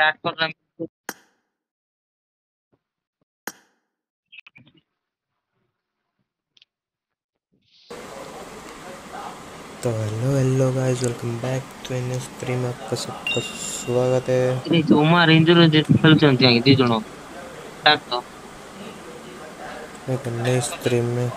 sacrament तो hello hello guys welcome back to in stream आपका सबका स्वागत है नहीं तो उमा रेंजर जे खेल चंती आगे दी जणो टाक तो। एक नई स्ट्रीम में।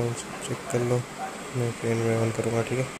साउंड चेक कर लो। मैं पेन में ऑन करूँगा ठीक है?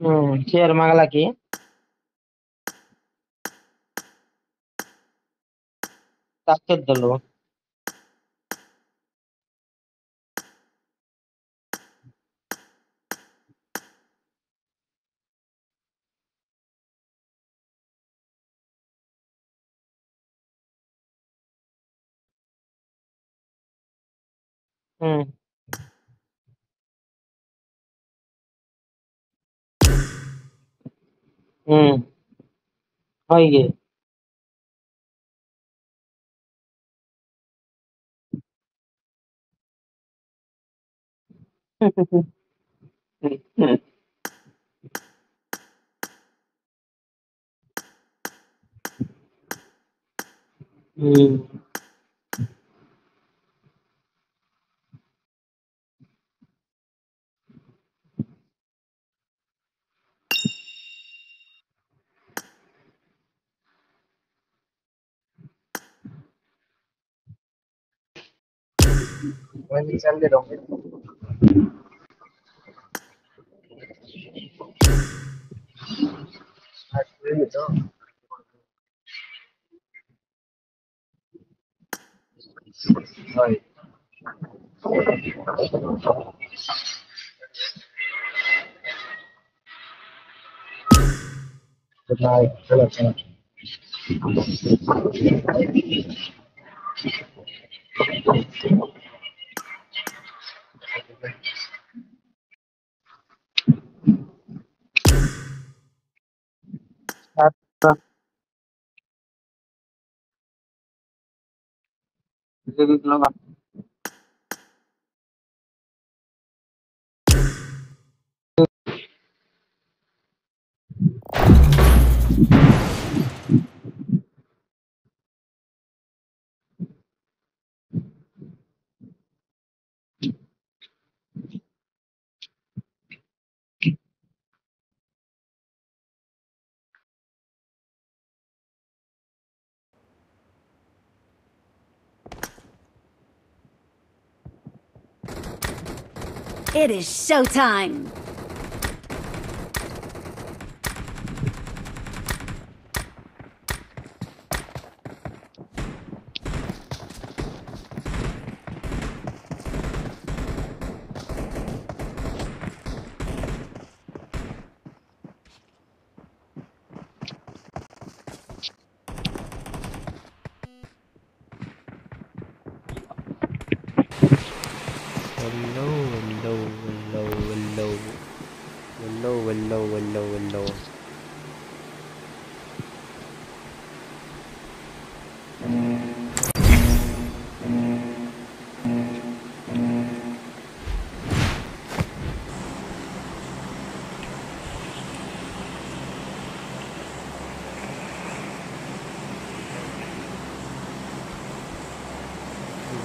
रहे पॉपुलर के मार रहे किसका हो when we sell the domain. Good night. Hello, hello. Thank you. दे रहो It is showtime!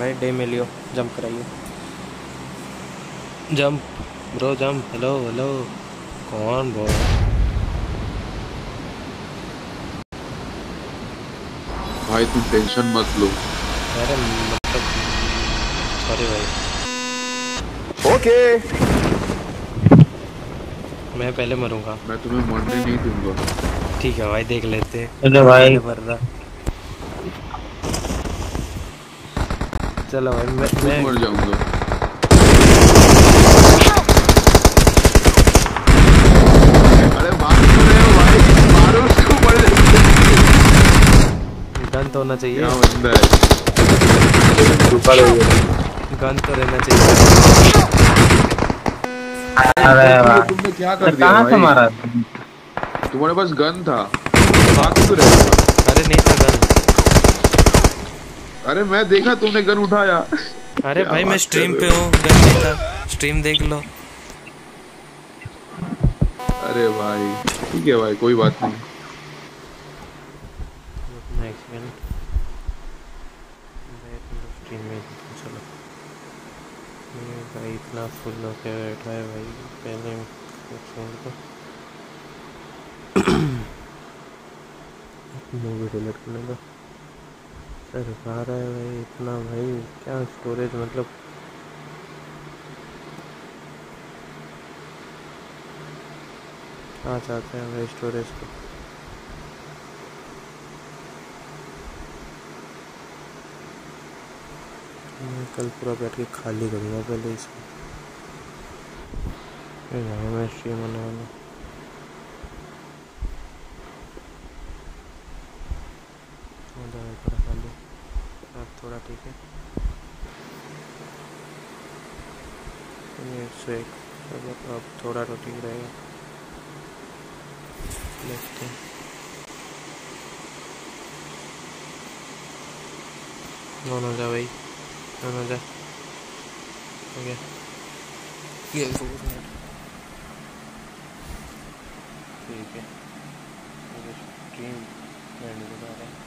भाई डे में लियो जंप कराइए jump bro jump hello hello कौन ब्रो भाई तुम टेंशन मत लो। अरे मतलब सॉरी भाई। ओके। मैं पहले मरूँगा। मैं तुम्हें मरने नहीं दूँगा। ठीक है भाई देख लेते हैं। अरे भाई। मर रहा चलो भाई मैं मैं मर जाऊँगा। अरे मार क्यों रहे हो भाई मारो उसको मर गन तो होना चाहिए। क्या बंदा है? गन तो रहना चाहिए। अरे तुमने- वाह। तुमने क्या कर दिया कहाँ से भाई? मारा? तुम्हारे पास गन था। भाग क्यों रहे हो? अरे नहीं था गन अरे मैं देखा तुमने गन उठाया। अरे भाई मैं स्ट्रीम पे हूँ? गन नहीं था स्ट्रीम देख लो। अरे भाई ठीक है भाई कोई बात नहीं। नेक्स्ट मिनट स्ट्रीम में चलो। ये भाई इतना फुल होके बैठा है भाई पहले छोड़ दो मूवी डिलीट करने दो आ रहा है भाई, इतना भाई, क्या स्टोरेज मतलब? कहाँ चाहते हैं भाई स्टोरेज को। मैं कल पूरा बैठ के खाली करूँगा पहले इसको। मैं स्ट्रीम होने वाला हो खाली। अब थोड़ा ठीक है। ये चलो अब थोड़ा ठीक रहेगा। देखते हैं। जा भाई दोनों जा हो। गया ये ठीक है। स्ट्रीम रहा है।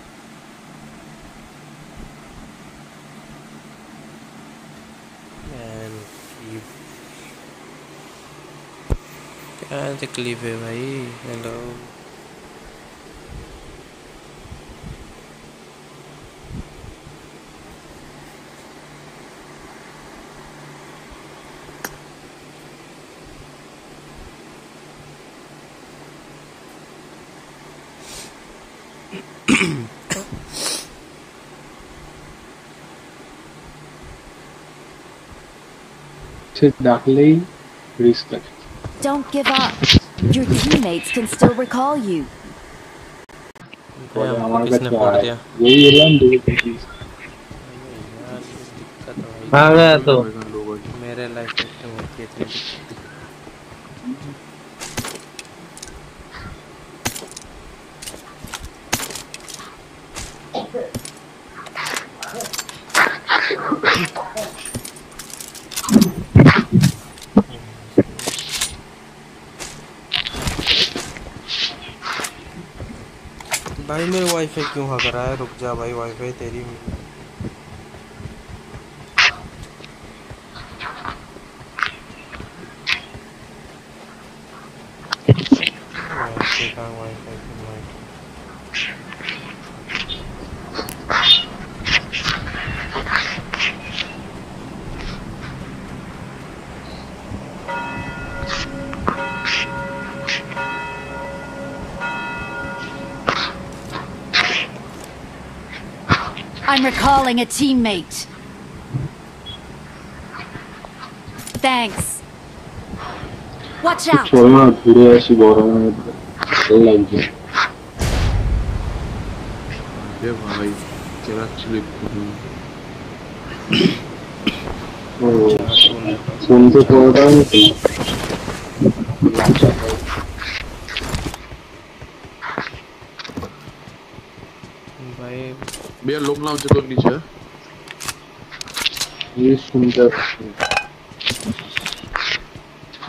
क्या तकलीफ है भाई hello to respect. Don't give up. Your teammates can still recall you. Wifi क्यों हक रहा है? रुक जा भाई वाईफाई तेरी I'm recalling a teammate. Thanks. Watch out. Yeah. Can actually. Oh, भैया लोग ना उसे तो नीचे ये सुंदर।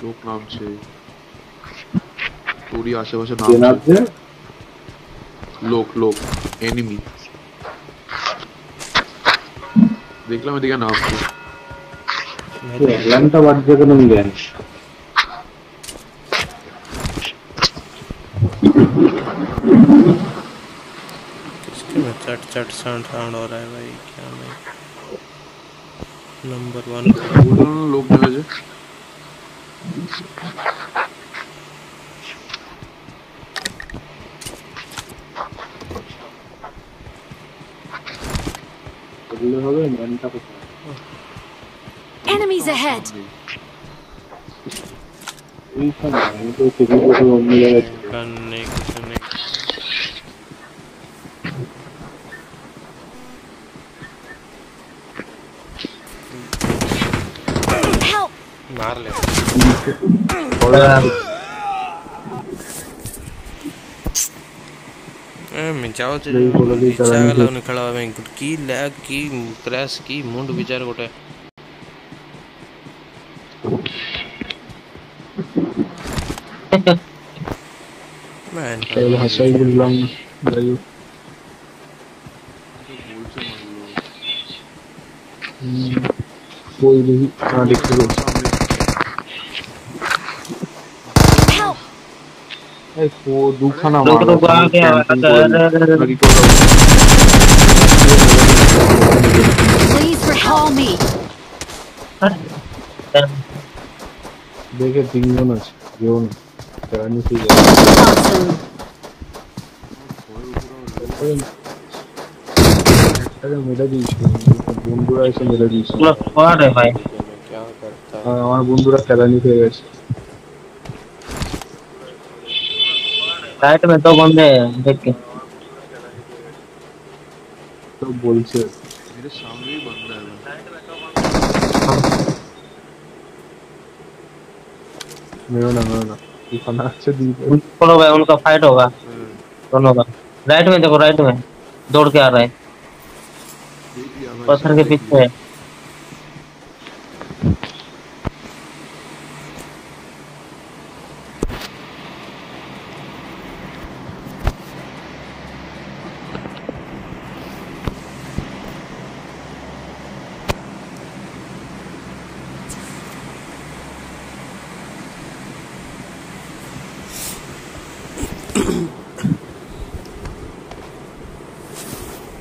लोक नाम से। पूरी आशेपाशे नाम जनाब से। लोक लोक एनिमी देखला मैं देखा नाम। से लंटा वाट जगह नहीं गया चट चट साउंड साउंड हो रहा है भाई क्या मैं नंबर वन लोग भेजे Enemies ahead. Enemies ahead. मार ले। मिंचाओ ते इच्छा गला निकला हवे गुटकी लैग की क्रैश की मुंड विचार गोटे मैन हसाई बुलंग जायो कोई नहीं हाँ लिख लो এই তো দুখানা रुक মারলো रुक आ गया अरे अरे अरे अरे Please recall me. দেখে তিনজন আছে কেউ না জানি ঠিক Awesome. আছে মেরে দিয়েছিল বন্ধুরা এসে মেরে দিয়েছিল पूरा स्क्वाड है भाई मैं क्या करता আর আমার বন্ধুরা কেরানি হয়ে গেছে फ्लैट में तो बंदे देख के। तो बोल से मेरे सामने ही बंदा है। फ्लैट में तो बंदा मेरा ना मेरा ना। ये खाना अच्छा दी उनको भाई उनका फाइट होगा। दोनों का। राइट हाँ। में देखो राइट में। दौड़ के आ रहा है। पत्थर के पीछे।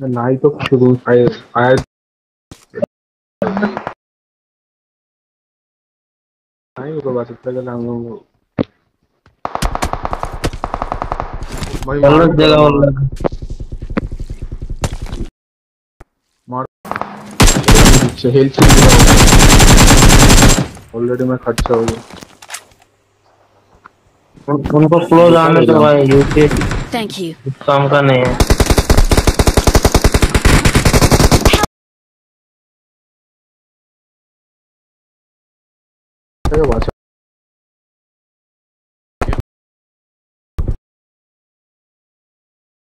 नहीं तो शुरू आया नहीं इतना कर हम लोग भाई मार। देगा वाला मार। पीछे हेल्थ ऑलरेडी मैं खर्चा हो गया। उनको क्लोज आने दो भाई यूके थैंक यू काम का नहीं है। থেকে বাঁচা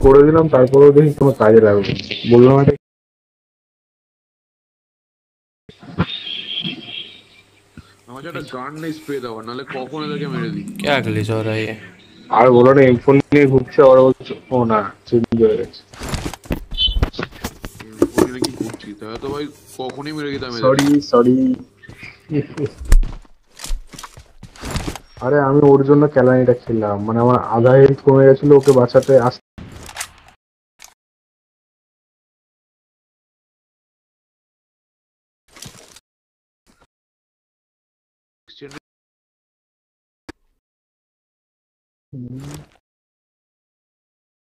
করে দিলাম তারপরেও দেখি কোনো কাজে লাগবে না। বললাম একটা আমার কাছে একটা গান নেই স্প্রে দেওয়ার নাহলে কখন এদেরকে মেরে দিই क्या ग्लिच हो रहा है ये আর বলো না এম ফোন নিয়ে ঘুরছে ওরা বলছে ও না চেঞ্জ হয়ে গেছে ফোনে নাকি ঘুরছি তাহলে তো ভাই কখনই মেরে দিতাম এদের। সরি সরি আরে আমি ওর জন্য ক্যালানিটা খেললাম মানে আমার আধা হেলথ কমে গেছিল ওকে বাঁচাতে আস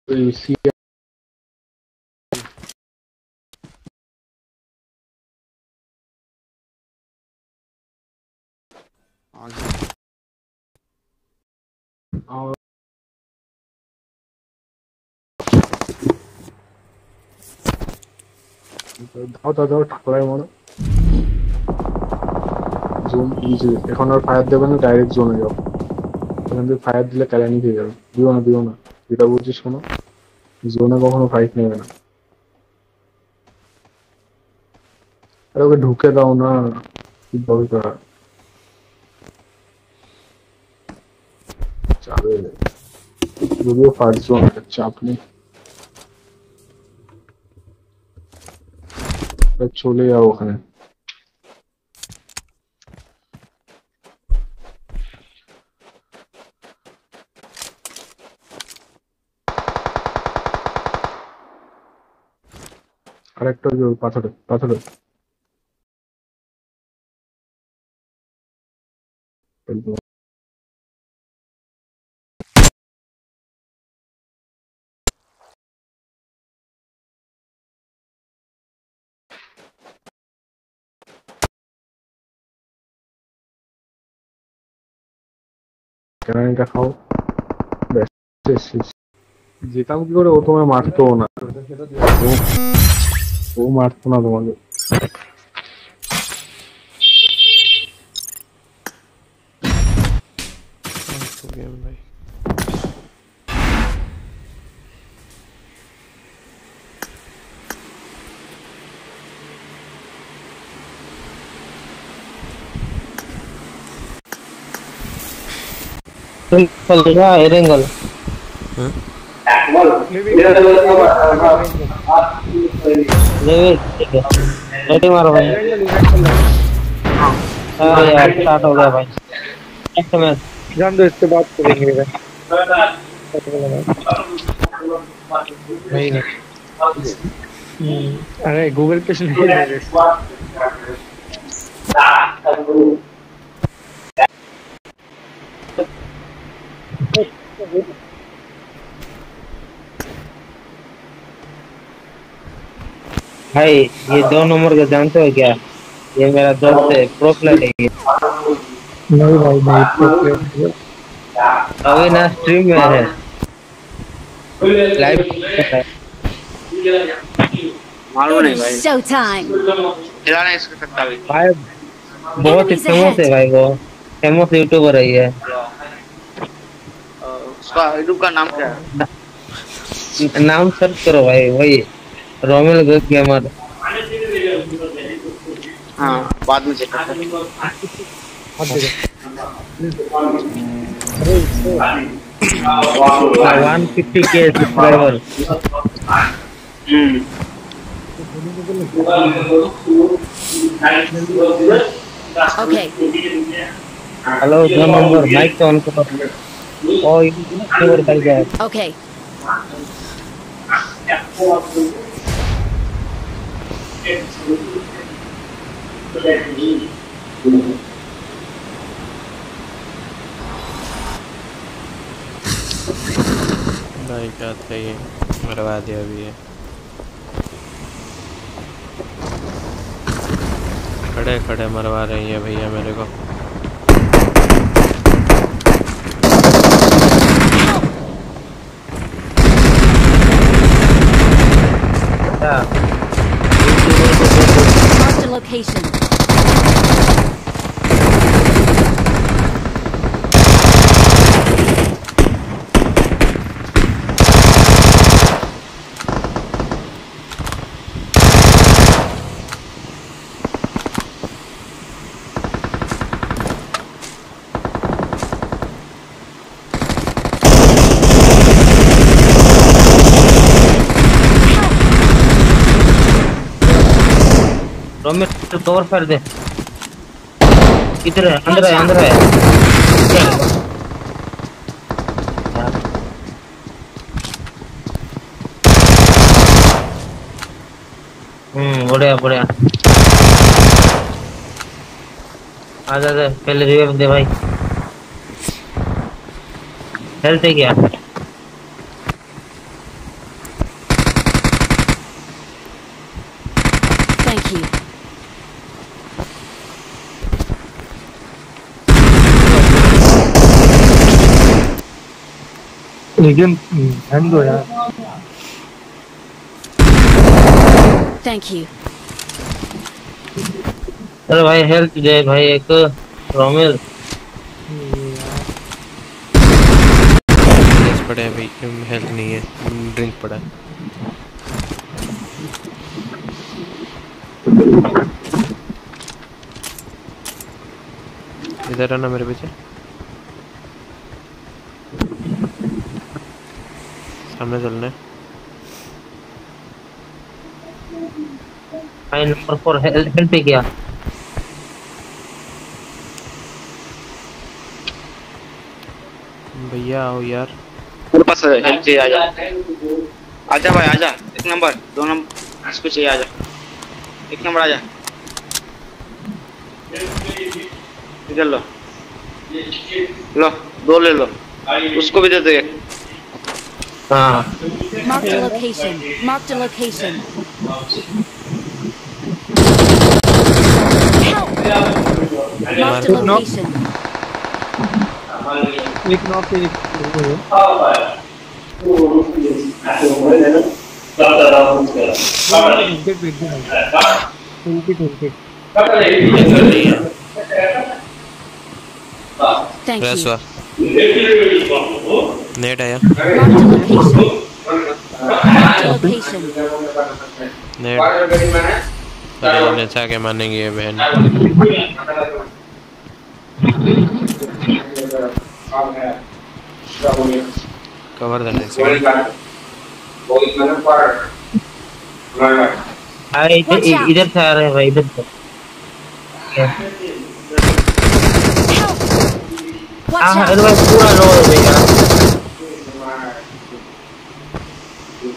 ওই ফায়ার না ডাইরেক্ট জোনে ফায়ার দিলে যাবে। দিও না দিও না। যেটা শোনো জোনে কখনো ফাইট নেবে না। আরে ওকে ঢুকে দাও না। কি দরকার যাবে যদিও ফার্স্ট জোন চাপ নেই এবার চলে যাও ওখানে আরেকটা ওই যে ওই পাথরে পাথরে কেনানিটা খাও ব্যাস যেতাম কি করে? ও তোমায় মারতো না। ও মারতো না তোমাকে। चलेगा एरेंगल हाँ? रेडी मारो भाई हाँ यार स्टार्ट हो गया भाई नेक्स्ट मैच जान दो इससे बात करेंगे हम्म, अरे गूगल पे नहीं ले रहे। भाई ये दो नंबर का जानते हो क्या? ये मेरा दोस्त है प्रो प्लेयर है ये। नहीं भाई नहीं तो अभी ना स्ट्रीम में है। लाइव है। It is showtime. भाई बहुत ही फ़ेमस है भाई वो। फ़ेमस यूट्यूबर है ये। उसका यूट्यूब का नाम क्या है? नाम सर्च करो भाई वही। रोमिल गेमर हाँ बाद में चेक करते हैं। वन फिफ्टी के सब्सक्राइबर. हेलो दो नंबर माइक तो ऑन करो। ओ यूट्यूबर भाई जाए Okay. भाई क्या था ये मरवा दिया अभी ये। खड़े खड़े मरवा रही है भैया मेरे को। Marked a location. रोमित तो कवर कर दे इधर है अंदर है अंदर है हम्म बढ़िया बढ़िया। आजा आजा पहले रिवाइव दे भाई। हेल्थ है क्या Thank you. लेकिन ध्यान दो यार Thank you. अरे भाई हेल्थ दे भाई एक रोमिल पड़े हैं भाई हेल्थ नहीं है ड्रिंक पड़ा है इधर है ना मेरे पीछे सामने चलने। भाई नंबर फोर हेल्थ हेल्थ पे क्या। भैया आओ यार। मेरे पास हेल्प चाहिए आजा। आजा भाई आजा। एक नंबर दो नंबर इसको चाहिए आजा। एक नंबर आजा। इधर लो। लो दो ले लो। उसको भी दे दो। एक हाँ Marked a location. Marked a location. Help! Marked a location. एक नॉक पे एक wicket wicket twenty twenty Thank fresh you. हुआ net आया. नेट अच्छा के मानेंगे ये बहन? कवर इधर इधर से आ रहे हैं भाई इधर से। हाँ हाँ out! इधर भाई पूरा लो हो जाएगा मैं बोलूँ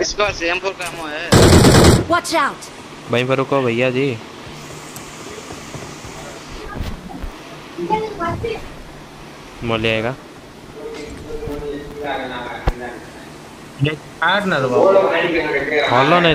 इसका सेम फोर का ammo है। Watch out! वहीं पर रुको भैया जी। मोले आएगा। आठ ना दबाओ। खोलो नहीं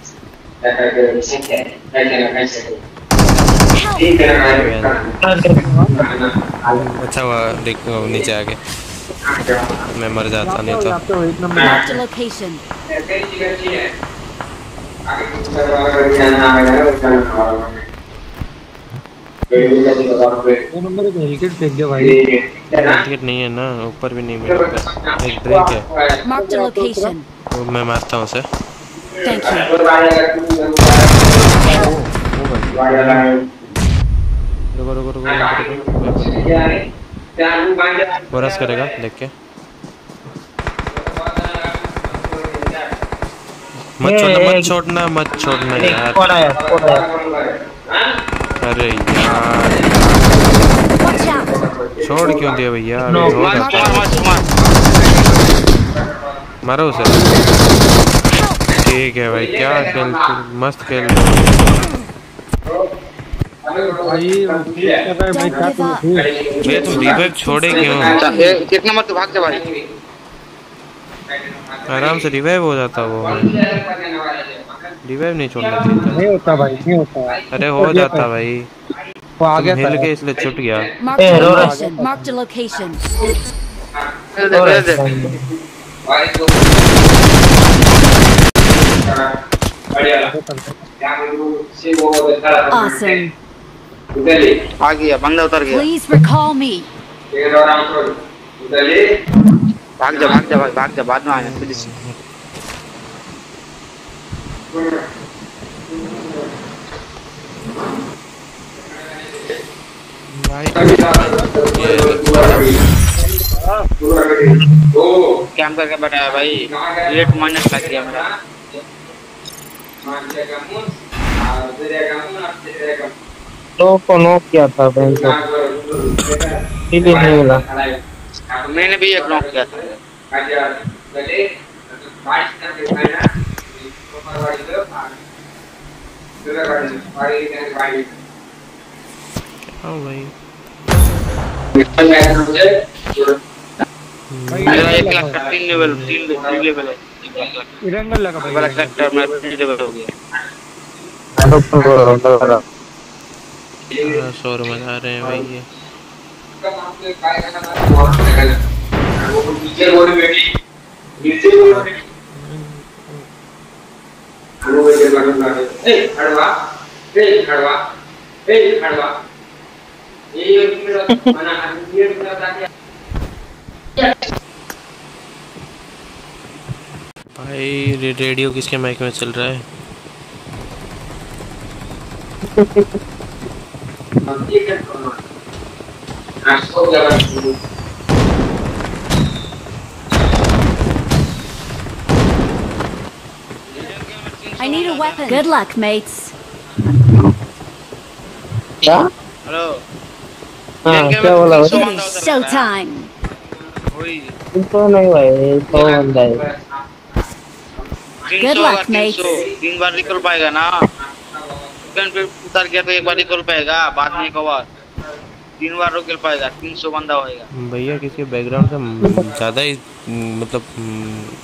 अच्छा हुआ देख नीचे आ गए मैं मर जाता नहीं तो. दो भाई टिकट नहीं है ना ऊपर भी नहीं पे एक ड्रिंक है location. मैं मारता हूँ उसे Thank you. रुको रुको रुको बरस करेगा देख के मत छोड़ना मत छोड़ना मत छोड़ना यार। आया? आया? अरे यार। छोड़ क्यों दिया भैया? मारो उसे। ठीक है भाई क्या खेल मस्त खेल भाई भैया तुम रिवाइव छोड़े क्यों? अच्छा, ए, एक नंबर तो भाग जा भाई आराम से रिवाइव हो जाता वो रिवाइव नहीं छोड़ना चाहिए। नहीं होता भाई नहीं होता। अरे हो जाता भाई। वो आ गया हिल के इसलिए छुट गया. Marked दे दे दे दे। Awesome. आ गया बंदा उतर गया। Please recall me. भाग जा भाग जा भाई भाग जा बाद में आया पुलिस कैम करके बैठा है भाई? रेट माइनस लग गया मेरा। दो को नॉक किया था बैंक को। इसीलिए नहीं मिला। मैंने भी एक नॉक किया था। हाँ भाई। मेरा एक लाख तीन लेवल तीन लेवल है। इरेंगल लगा मेरा भाई सेक्टर में लेवल हो गया हाँ, शोर मचा रहे हैं भाई ये भाई रे- रेडियो किसके माइक में चल रहा है? I need a weapon. Good luck, mates. क्या? हेलो हाँ क्या बोला It भाई? is showtime. वही। तो नहीं भाई सौ बंदा है। Good luck, का तीन बार निकल पाएगा ना सेकंड पे उतर गया तो एक बार निकल पाएगा बाद में एक बार तीन बार निकल पाएगा तीन सौ बंदा होएगा भैया किसी बैकग्राउंड से ज़्यादा ही मतलब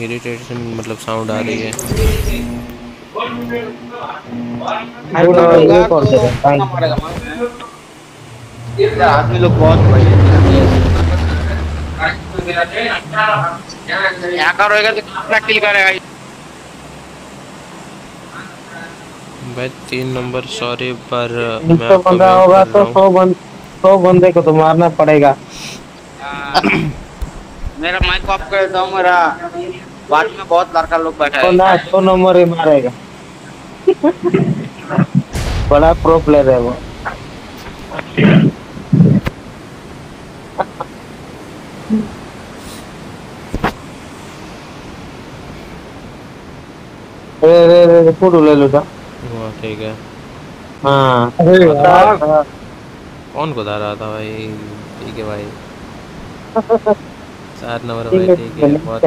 इरिटेशन मतलब साउंड आ रही है आदमी लोग बहुत यहाँ का रहेगा तो कितना किल करेगा भाई तीन नंबर सॉरी पर मैं आपको बंदा होगा तो सौ बंद सौ बंदे को तो मारना पड़ेगा। मेरा माइक ऑफ़ कर हूँ मेरा। बाद में बहुत लड़का लोग बैठा है। ना सौ नंबर ही मारेगा। बड़ा प्रो प्लेयर है वो। रे रे रे फ़ोटो ले लो तो हाँ ठीक है। हाँ। कौन को रहा था भाई? ठीक है भाई। सात नंबर भाई ठीक है, है बहुत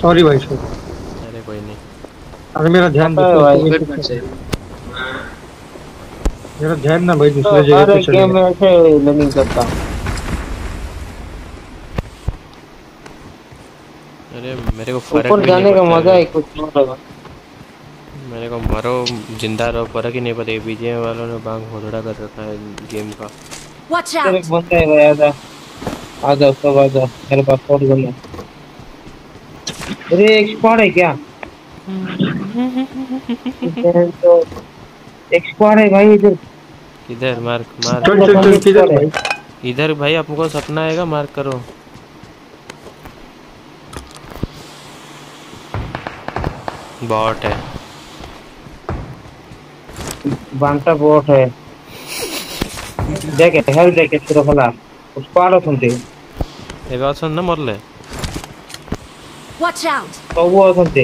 सॉरी भाई सॉरी। अरे कोई नहीं। अरे मेरा ध्यान है भाई। मेरा ध्यान ना भाई तो दूसरे जगह पे चले। गेम गया। में ऐसे लर्निंग करता हूँ। अरे मेरे को फ़र्क ऊपर जाने का मज़ा है कुछ और होगा। मेरे को मरो ज़िंदा रहो फ़र्क ही नहीं पड़ता। बीजे वालों ने बांग घोड़ा कर रखा है गेम का। Watch तेरे out! बंदा है भाई आजा। आजा सब आजा मेरे पास फोर गन है। अरे एक स्क्वाड है क्या? तो एक स्क्वाड है भाई इधर। इधर मार्क मार चल चल चल किधर इधर भाई आपको सपना आएगा मार्क करो। बॉट है। बांटा बॉट है। देखे हेल्प देखे शुरू उस पार हो सुनते। एबे सुन ना मर ले। वॉच आउट तो वो हो सुनते।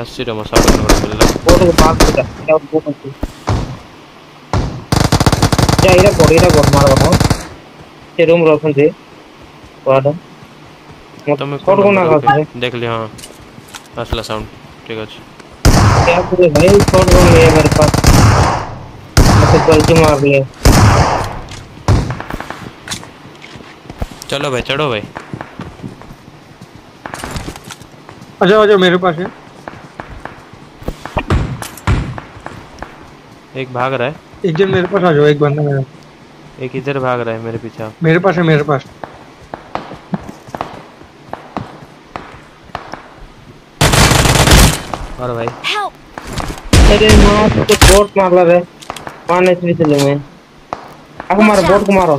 ऐसी तो मसाले नहीं कर ले वो तो बात करता क्या वो सुनते? जा इरा कोड़ी इरा गोट मार बताओ ये रूम रो सुनते। वादा तुम कौन कौन आ रहा ना देख लिया हाँ। असला साउंड। ठीक আছে। क्या पूरे भाई छोड़ दो ये मेरे पास मुझे गलती मार दी है चलो भाई चढ़ो भाई अच्छा अच्छा मेरे पास है एक भाग रहा है एक जन मेरे पास आ जाओ एक बंदा मेरा एक इधर भाग रहा है मेरे पीछे मेरे पास है मेरे पास और भाई। अरे माँ तो बोट मार ला रे। से भी चले मैं अब मारो बोट को मारो।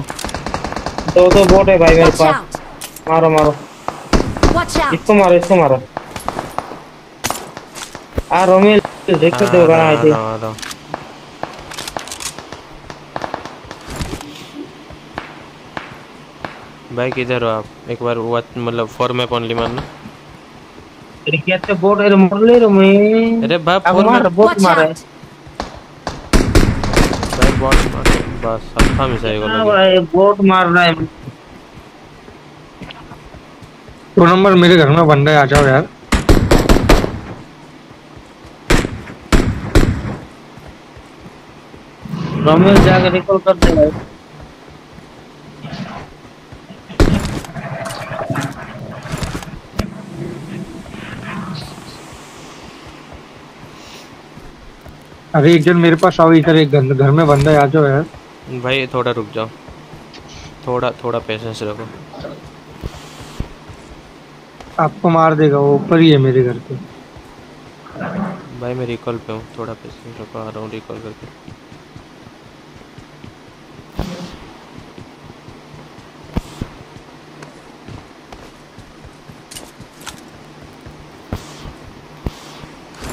दो दो बोट है भाई मेरे पास। मारो मारो। इसको मारो इसको मारो। आ रोमिल देख सकते हो रहा कहाँ हूँ, है आ रहा हूँ, आ रहा हूँ। भाई किधर हो आप? एक बार वो मतलब फोर मैप ओनली मारना अरे क्या तो बोट है मार ले रो मैं। अरे बाप अब फोर मार बोट मारे। out! भाई बॉट मार बस हाँ बोलोगे भाई बोट मार रहा है। दो नंबर मेरे घर में बंदा आ जाओ यार। रोमिल जाकर रिकॉल कर दे भाई। अरे एक जन मेरे पास आओ इधर एक घर में बंदा आ जाओ यार। भाई थोड़ा रुक जाओ। थोड़ा थोड़ा पेशेंस रखो। आपको मार देगा वो ऊपर ही है मेरे घर के भाई मैं रिकॉल पे हूँ थोड़ा पेशेंस रखो आ रहा हूँ रिकॉल करके।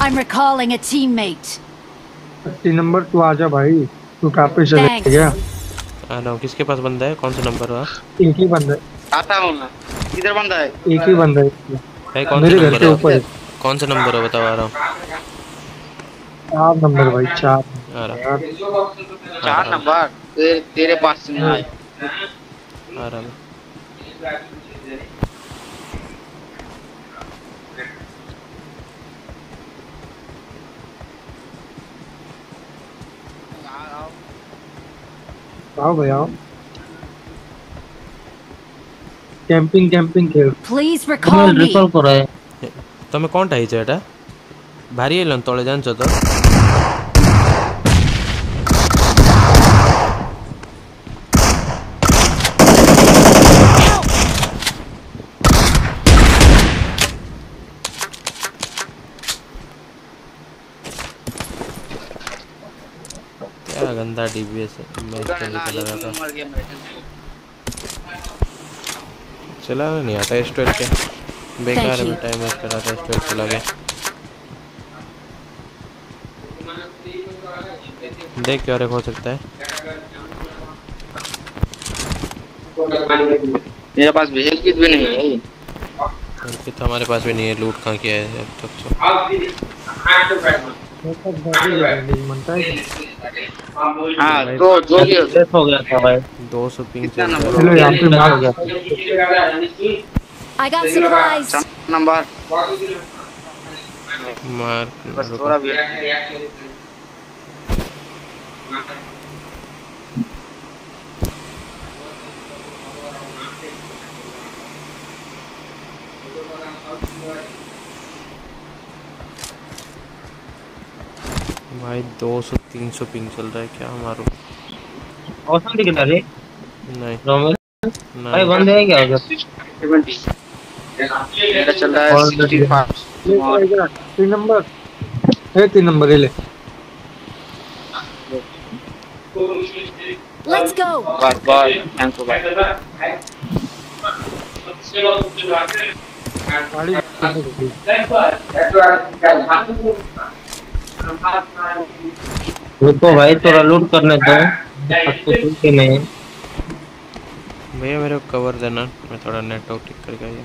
I'm recalling a teammate. तीन नंबर तू आ जा भाई तू कहाँ पे चले गया। आ रहा हूँ किसके पास बंदा है? कौन सा नंबर हो एक ही बंदा है। आता हूँ मैं किधर बंदा है। एक ही बंदा है। भाई कौन सा मेरे घर नंबर के है ऊपर है। कौन सा नंबर हो बताओ आ रहा हूँ? चार नंबर भाई चार। आ रहा। चार। नंबर? तेरे तेरे पास नहीं आए आ रहा। Probably out. कैंपिंग कैंपिंग खेल। प्लीज़ रिकॉल मी रिकॉल कराए तमे कोन टाइचे एटा भारी एलन तळे जान तो। गंदा डीबीएस है मैं इसके है ये चला रहा था मर गया मेरे चलाना नहीं आता एस ट्वेल्व के बेकार है टाइम वेस्ट करा था एस ट्वेल्व चला गया देख क्या हो सकता है मेरे पास भेज किट भी नहीं है और कि तो हमारे पास भी नहीं है लूट कहाँ किया है अब तक तो मनता है दो हो। डेथ हो गया था भाई। दो सौ पिंग चल यहाँ पे मार हो गया I got supplies. नंबर। मार बस थोड़ा भी भाई 200 300 पिंग चल रहा है क्या मारूं औसम दिख रहा रे? नहीं। रोमिल भाई बंदे हैं क्या उधर सेवेंटी। मेरा चल रहा है सिक्सटी फाइव तीन नंबर। है तीन नंबर ले। Let's go. रुको भाई थोड़ा लूट करने दो। आपको कुछ के नहीं। भैया, मेरे को कवर देना। मैं थोड़ा नेटवर्क ठीक करके आया।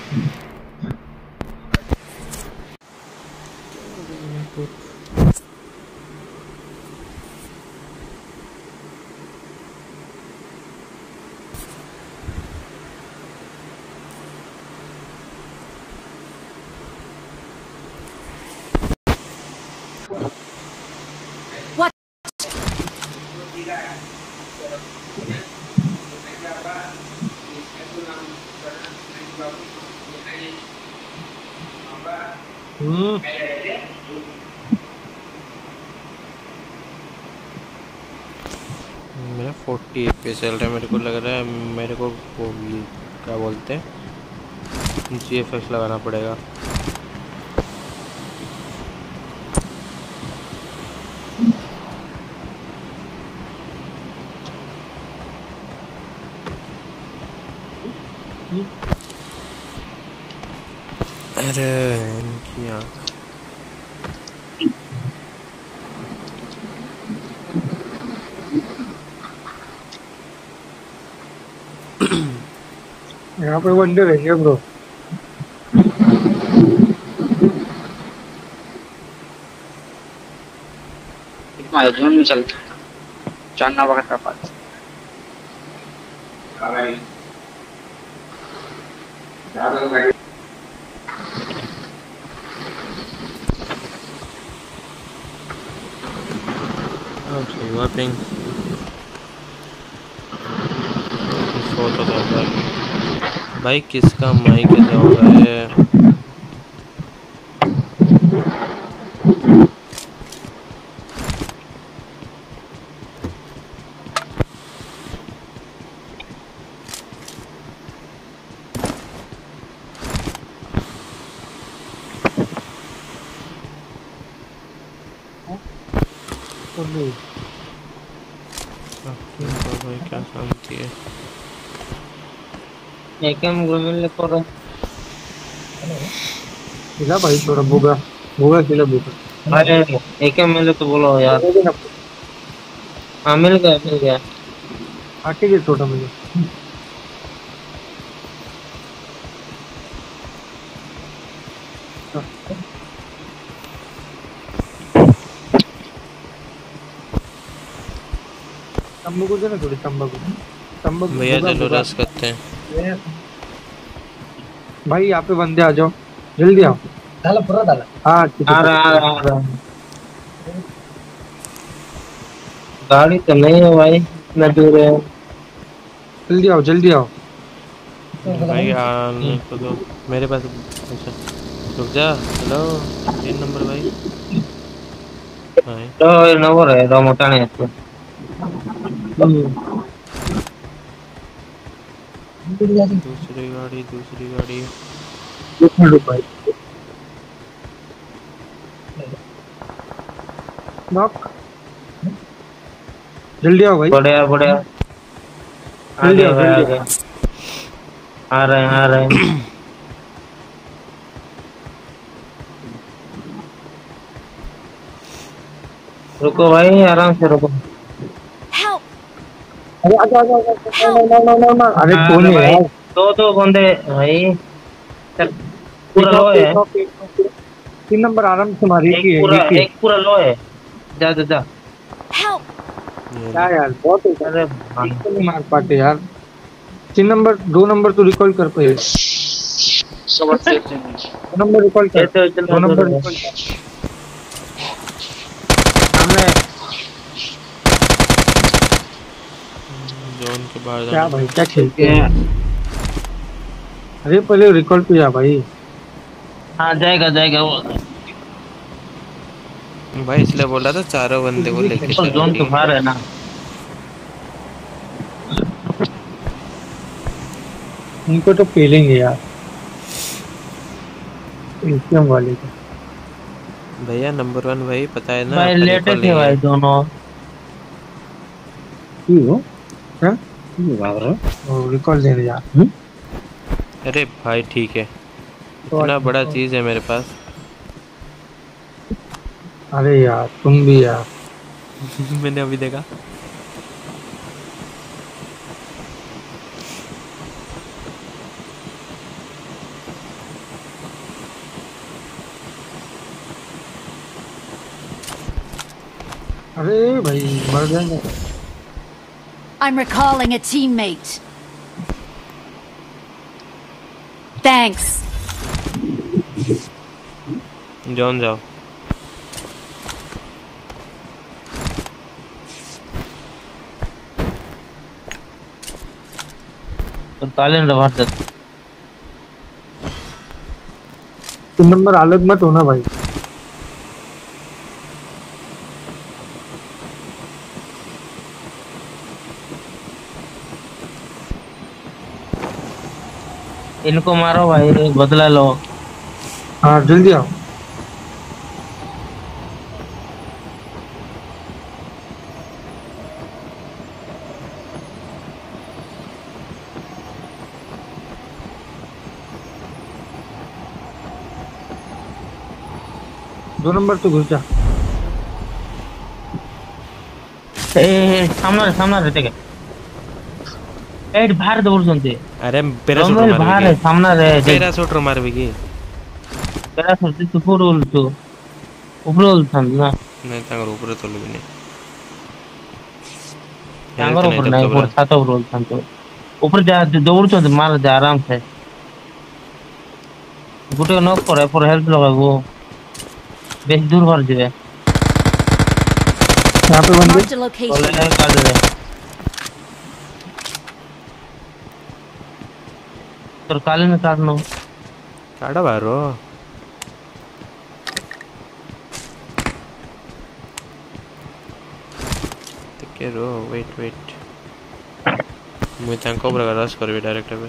What? मेरा 40 एफपीएस चल रहा है, मेरे को लग रहा है, मेरे को क्या बोलते हैं? जी जीएफएक्स लगाना पड़ेगा। अरे आँख यहाँ पे वनडे रहेंगे ब्रो। कितना जून में चलता जानना वक्त का पास अब सही हुआ weapon. भाई किसका माइक ऐसा हो रहा है तो भाई क्या शांति है एकम ग्रोमिल करो खिला भाई थोड़ा भूगा भूगा खिला भूगा अरे एकम मिले तो बोलो यार हाँ मिल गया मिल गया आके के छोटा मुझे तंबाकू दे ना थोड़ी तंबाकू तंबाकू भैया चलो रस करते हैं भाई यहाँ पे बंदे आ जाओ। जल्दी आओ। डाला पूरा डाला। हाँ आ रहा आ रहा आ रहा। गाड़ी तो नहीं है भाई इतना दूर है। जल्दी आओ जल्दी आओ। भाई आने को दो। मेरे पास अच्छा रुक जा। हेलो तीन नंबर भाई। हाँ तो नंबर है दो मोटा नहीं है। दूसरी गाड़ी दूसरी गाड़ी। भाई नॉक जल्दी आओ भाई। बढ़िया बढ़िया। आ जल्दी गया आ गया आ रहे हैं आ रहे हैं। रुको भाई आराम से रुको! अरे आजा आजा आजा ना ना ना ना ना अरे आ, कौन है दो दो बंदे भाई। चल, पूरा लो है। तीन नंबर आराम से मारी एक की पूरा एक ही है। पूरा लो है। जा जा जा। क्या यार बहुत अरे तो नहीं मार पाते यार। तीन नंबर दो नंबर तो रिकॉल कर दो नंबर रिकॉल कर। दो नंबर रिकॉल कर सामने जोन के बाहर क्या भाई क्या खेलते हैं अरे पहले रिकॉल पे जा भाई हाँ जाएगा जाएगा वो भाई इसलिए बोल रहा था चारों बंदे को लेके तो जोन के बाहर है ना इनको तो पेलेंगे यार एटीएम वाले को भैया नंबर वन भाई पता है ना भाई लेटे थे भाई दोनों क्यों क्या भाग रहे रिकॉल देने जा अरे भाई ठीक है। इतना बड़ा चीज़ है मेरे पास। अरे यार तुम भी यार। मैंने अभी देखा। अरे भाई मर जाएँगे। I'm recalling a teammate. Thanks. Zone जाओ तो ताले में दबा देते तीन नंबर अलग मत होना भाई इनको मारो भाई बदला लो। हाँ जल्दी आओ। दो नंबर तो घुस जा। ए, सामने सामने रहते क्या? एट बाहर दौड़ते अरे पैराशूट रमेश बाहर है मारबी सामने रहे पैराशूट मारबी की तेरा सोचते तू पूरा उल्टो ऊपर उल्टा ना नहीं तांगर ऊपर तो भी नहीं ତାଙ୍କର नहीं ଉପରେ जब ନାହିଁ तो ଉପରେ बड़ा- ଛାତ ଉପରେ ଓହ୍ଲାନ୍ତୁ ଉପରେ ଯାହା ଦୌଡୁଛନ୍ତି ମାର ଯା ଆରାମସେ ଗୋଟେ ନକ୍ କର ଏପଟେ ହେଲ୍ପ ଲଗାକୁ ବେଶୀ ଦୂର ବାହାରି ଯିବେ यहाँ पे बंदे ಮಾಡ್ತಾರ ಕಾಲಿನ ಕಾಡ್ ನಾವು ಕಾಡವಾರು ತೆಕ್ಕೇರು ವೇಟ್ ವೇಟ್ ମୁଇଁ ତାଙ୍କ ଉପରେ ରସ୍ କରିବି ଡାଇରେକ୍ଟ ଏବେ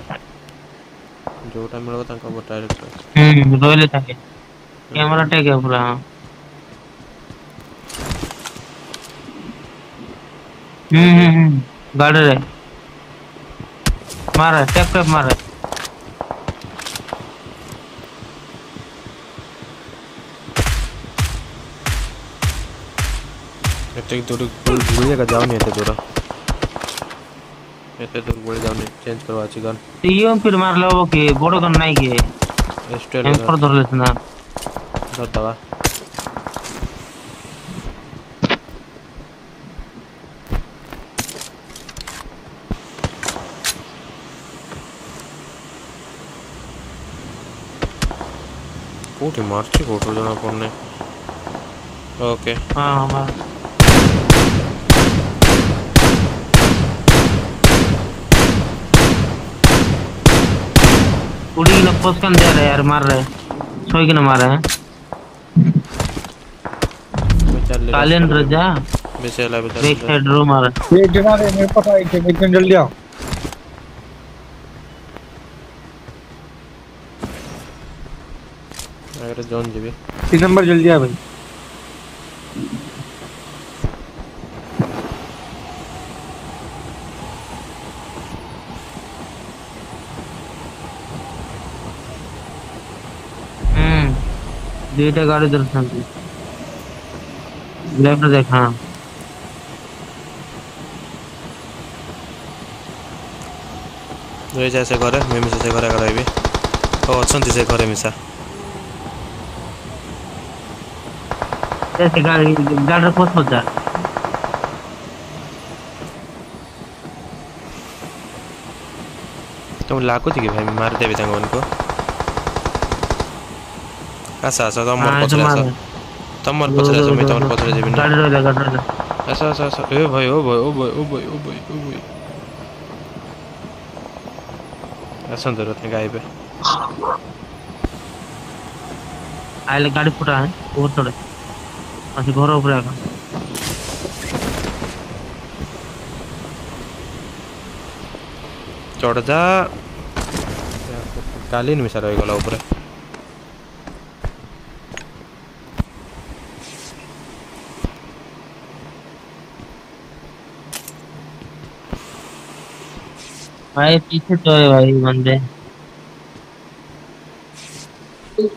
ଯୋଉଟା ମିଳିବ ତାଙ୍କ ଉପରେ ଡାଇରେକ୍ଟ ହୁଁ ରହିଲେ ତାଙ୍କେ କ୍ୟାମେରା ଟେକ୍ ପୁରା ହୁଁ ହୁଁ ହୁଁ ଗାଡ଼ିରେ ମାରେ ଟେକ୍ ଟେକ୍ ମାରେ प्रत्येक दूरी गुड़िया का जाम येते दूरा येते दूर गुड़िया जाम चेंज करवा करवाची गन टीओ फिर मार लो वो के बड़ो गन नहीं के एस्टेल एम पर धर लेते ना धर दवा। कोटी मार्ची कोटो जाना पड़ने ओके। हाँ हमारा उड़ी ना पोस्कन दे रहे यार मार रहे सोई के ना मार रहे हैं कालियन रजा? बेचे ला बैक बेचे साइड रो मार ये एक जना रे मेरे पास आए थे एक जन जल्दी आओ। अगर जोन भी तीन नंबर जल्दी आ भाई। गेट गाड़ी दर्शन की लेफ़्ट देख हाँ। जैसे करे मैं मिसा से करे करे भी ओ अच्छा से करे मिसा जैसे गाड़ी गाड़ी खोज खोज जा तुम लाखों थी कि भाई मार दे भी तंग उनको। हाँ, पछरे तो आसा मार। तुम मोर पछरे आसा मैं तुम पछरे जेबी गाड़ी रोले गाड़ी रोले आसा आसा आसा ए भाई ओ भाई ओ भाई ओ भाई ओ भाई ओ भाई आसन ज़रूरत नहीं गाय पे आइले गाड़ी फुटा है बहुत तोड़े अच्छा घर ऊपर आगा चढ़ जा कालीन मिसा रहीगला उपरे भाई पीछे तो है भाई बंदे।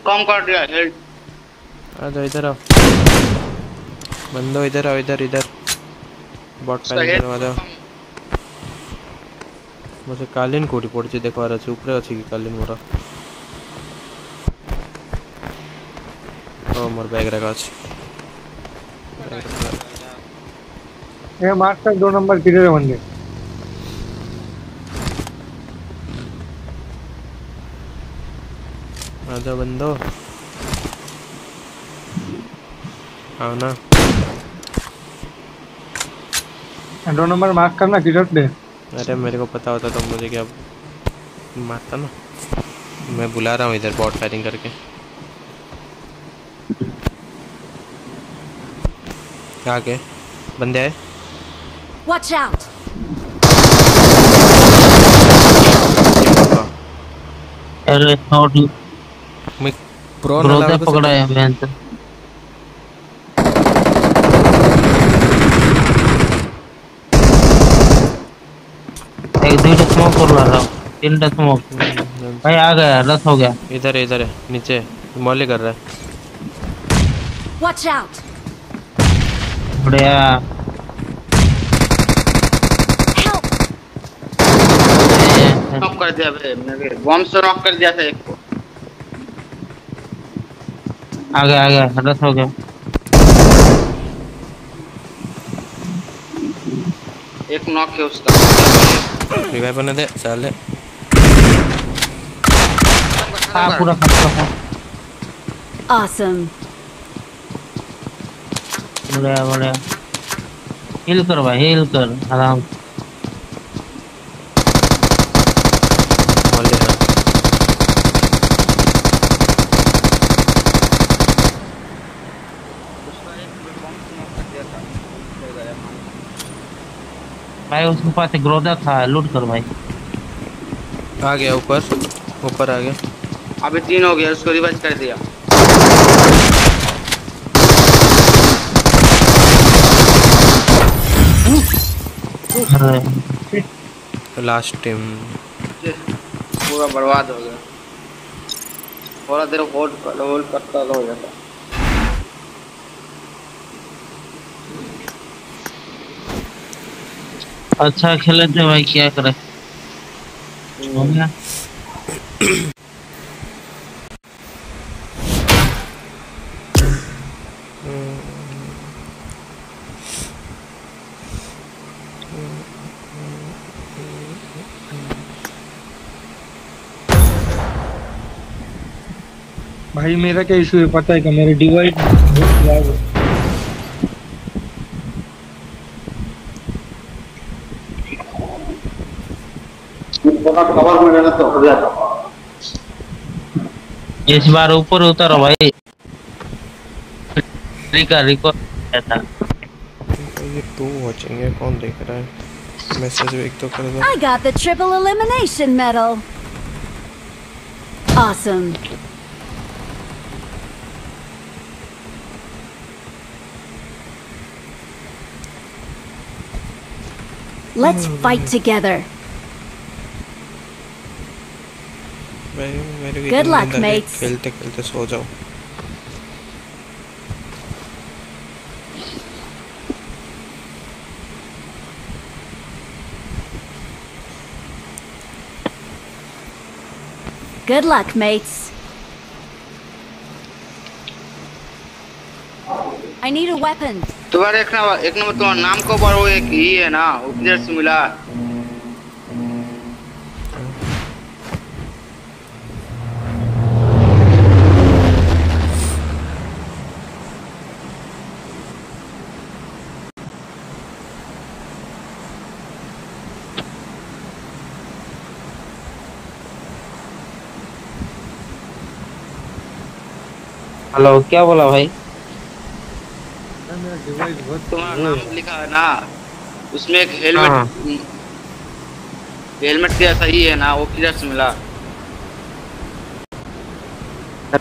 कम कर दिया हेल्प। आ जा इधर आ बंदो इधर आ इधर इधर। बॉट का इधर आ जा मुझे कालिन कोड़ी पड़ चुकी देखवा रहा हूँ ऊपर अच्छी की कालिन मोरा ओ मर बैग रखा है ये मार्क्स का दो नंबर किधर है बंदे? है बंदे। आ जाओ बंदो आओ ना। दो नंबर मार्क करना किधर दे अरे मेरे को पता होता तो मुझे क्या मारता ना। मैं बुला रहा हूँ इधर बॉट फायरिंग करके। आगे। बंदे आए। Watch out! अरे शॉट मैं प्रो ग्रोथे पकड़ा है बहन से एक दुईटा स्मोक कर रहा था। तीनटा स्मोक भाई आ गया रस हो गया। इधर है इधर है नीचे मॉली कर रहा है। Watch out! बढ़िया। Help! नॉक कर दिया बे मेरे बम से नॉक कर दिया था एक। को आ गया आ गया रस हो गया। एक नॉक है उसका। रिवाइव बने दे साले हाँ पूरा खत्म Awesome. बढ़िया बढ़िया। हिल कर भाई हिल कर आराम। से। मॉली हाँ उसका एक बम से नॉक कर दिया था हो गया भाई उसके पास एक ग्रोदा था लूट कर भाई। आ गया ऊपर ऊपर आ गया। अभी तीन हो गया उसको रिवाइज कर दिया। लास्ट टीम पूरा बर्बाद हो गया। थोड़ा देर होल्ड होल्ड करता हो जाता अच्छा खेले थे भाई, क्या करे? भाई मेरा क्या इशू है? पता है क्या? मेरे डिवाइड बहुत है। इस बार ऊपर उतरो भाई रिका रिको था तो ये टू वॉचिंग है कौन देख रहा है मैसेज एक तो कर दो I got the triple elimination medal. Awesome. Let's fight together. मेरे को Good इतनी luck, नींद आ रही है, mates. खेलते खेलते सो जाओ Good luck, mates. I need a weapon. तुम्हारा एक नंबर एक नंबर तुम्हारा नाम को बढ़ो एक ही है ना उपदेश से मिला हेलो क्या बोला भाई? मेरा डिवाइस बहुत तुम्हारा नाम लिखा है। ना उसमें एक। हेलमेट हेलमेट क्या सही है ना वो किधर से मिला?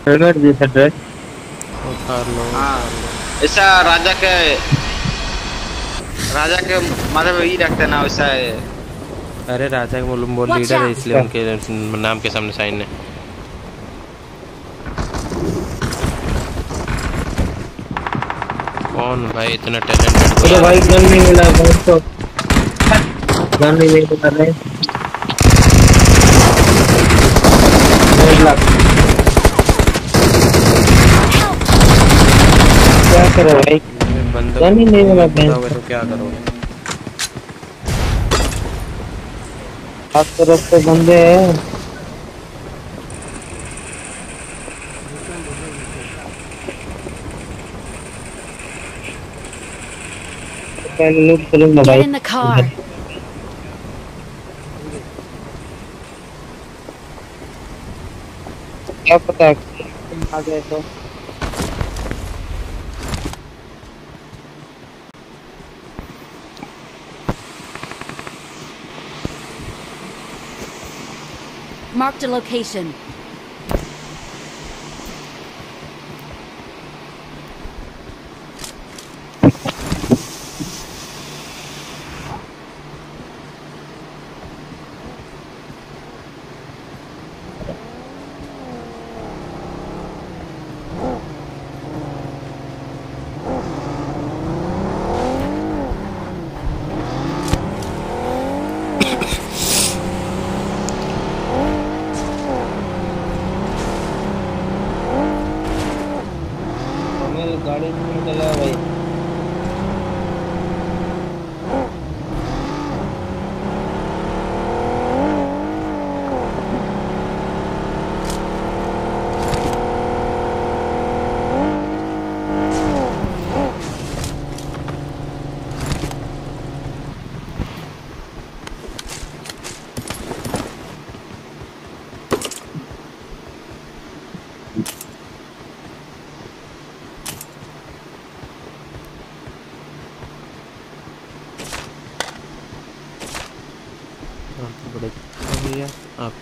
हेलमेट भी है ड्रेस उतार लो हाँ। ऐसा राजा के राजा के माथे में ही रखते ना वैसा है। अरे राजा के मालूम वो लीडर है इसलिए उनके नाम के सामने साइन है। कौन भाई इतना टैलेंटेड अरे भाई गन नहीं मिला बहुत तो। गन नहीं मिला रे डेढ़ लाख। क्या करे भाई? बंदा गन ही नहीं मिला तो क्या करोगे आप तरफ़ से बंदे हैं। Get in the car. Dapat ako. Marked a location.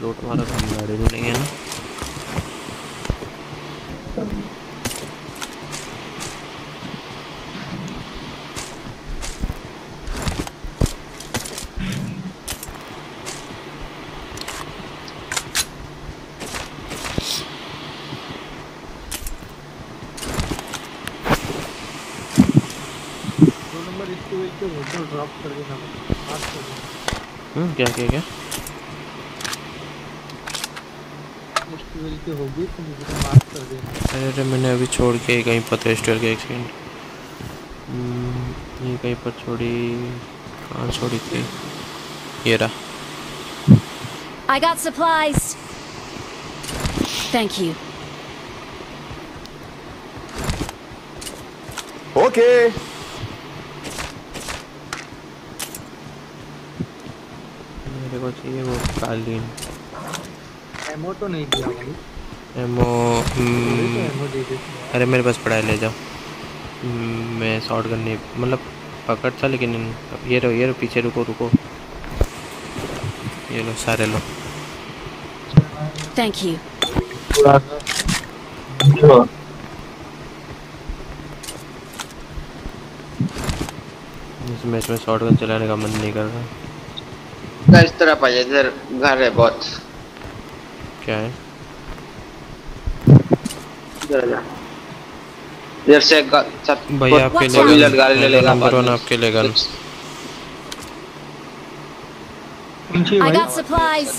लोट मारा तो गाड़ी में नहीं है ना। दो नंबर इसको एक के होटल ड्रॉप कर देना मार्क कर देना हम्म क्या क्या क्या के होगी तो मुझे तो मार्क कर देना। अरे अरे मैंने अभी छोड़ के कहीं पर तो स्टोर के एक सेकंड हम्म, ये कहीं पर छोड़ी कहाँ छोड़ी थी? ये रहा। I got supplies. Thank you. Okay मेरे को चाहिए वो कालीन। एमओ तो नहीं दिया भाई। एमओ अरे मेरे पास पड़ा है ले जाओ। हम्म, मैं शॉर्ट गन नहीं मतलब पकड़ था लेकिन ये रो ये रो पीछे रुको रुको। ये लो सारे लो. थोड़ा सा इस मैच में शॉर्ट गन चलाने का मन नहीं कर रहा। इस तरफ़ आ जाए इधर घर है बहुत। क्या है? इधर से भैया आपके लिए गाड़ी ले गन लेगा नंबर वन आपके लिए gun I got supplies.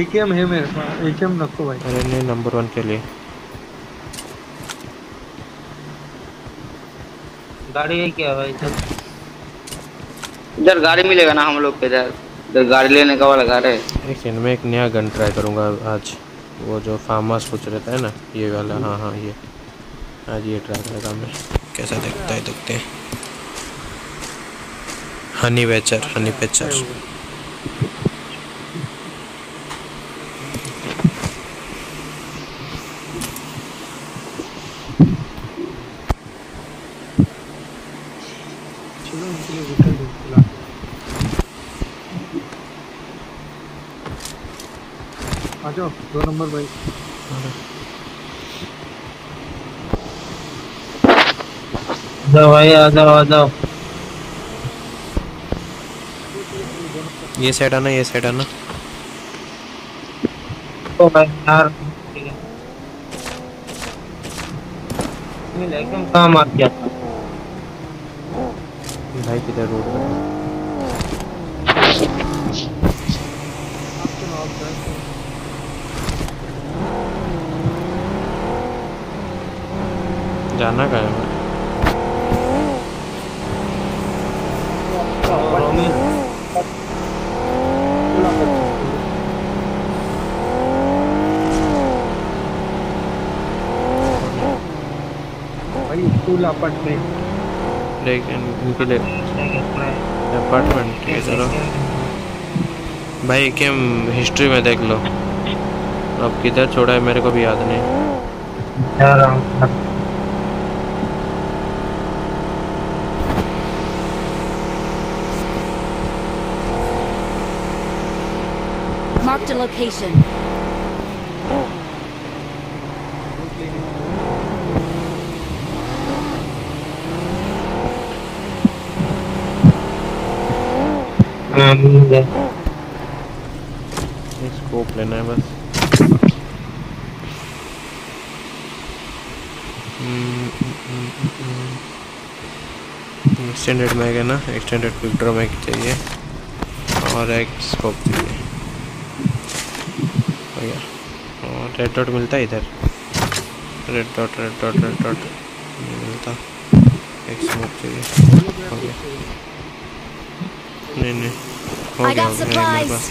AKM है मेरे पास। एकेएम रखो भाई। अरे नहीं नंबर वन के लिए। गाड़ी है क्या भाई? इधर गाड़ी मिलेगा ना हम लोग के इधर इधर गाड़ी लेने का वाला घर है। एक सेकंड में एक नया गन ट्राई करूँगा आज। वो जो फार्म हाउस कुछ रहता है ना, ये वाला हाँ हाँ ये। आज ये ट्राई करेगा मैं कैसा देखता है, देखते हैं। हनी वेचर हनी पेचर आ जाओ, दो नंबर भाई। जाओ भाई, आ जाओ आ जाओ। ये साइड आना, ये साइड आना। तो भाई, यार एकदम काम आ गया। भाई, किधर रोड पर है? जाना कहाँ है? लेकिन इनके लिए अपार्टमेंट ठीक है चलो भाई क्या हिस्ट्री में देख लो। अब किधर छोड़ा है मेरे को भी याद नहीं। जा रहा हूँ Marked a location. स्कोप लेना है बस एक्सटेंडेड मैग है ना एक्सटेंडेड क्विक मैग चाहिए और एक स्कोप चाहिए गया और रेड डॉट मिलता है इधर। Red dot red dot red dot मिलता। एक स्मोक चाहिए। हो गया। नहीं नहीं। हो गया हो गया मेरे पास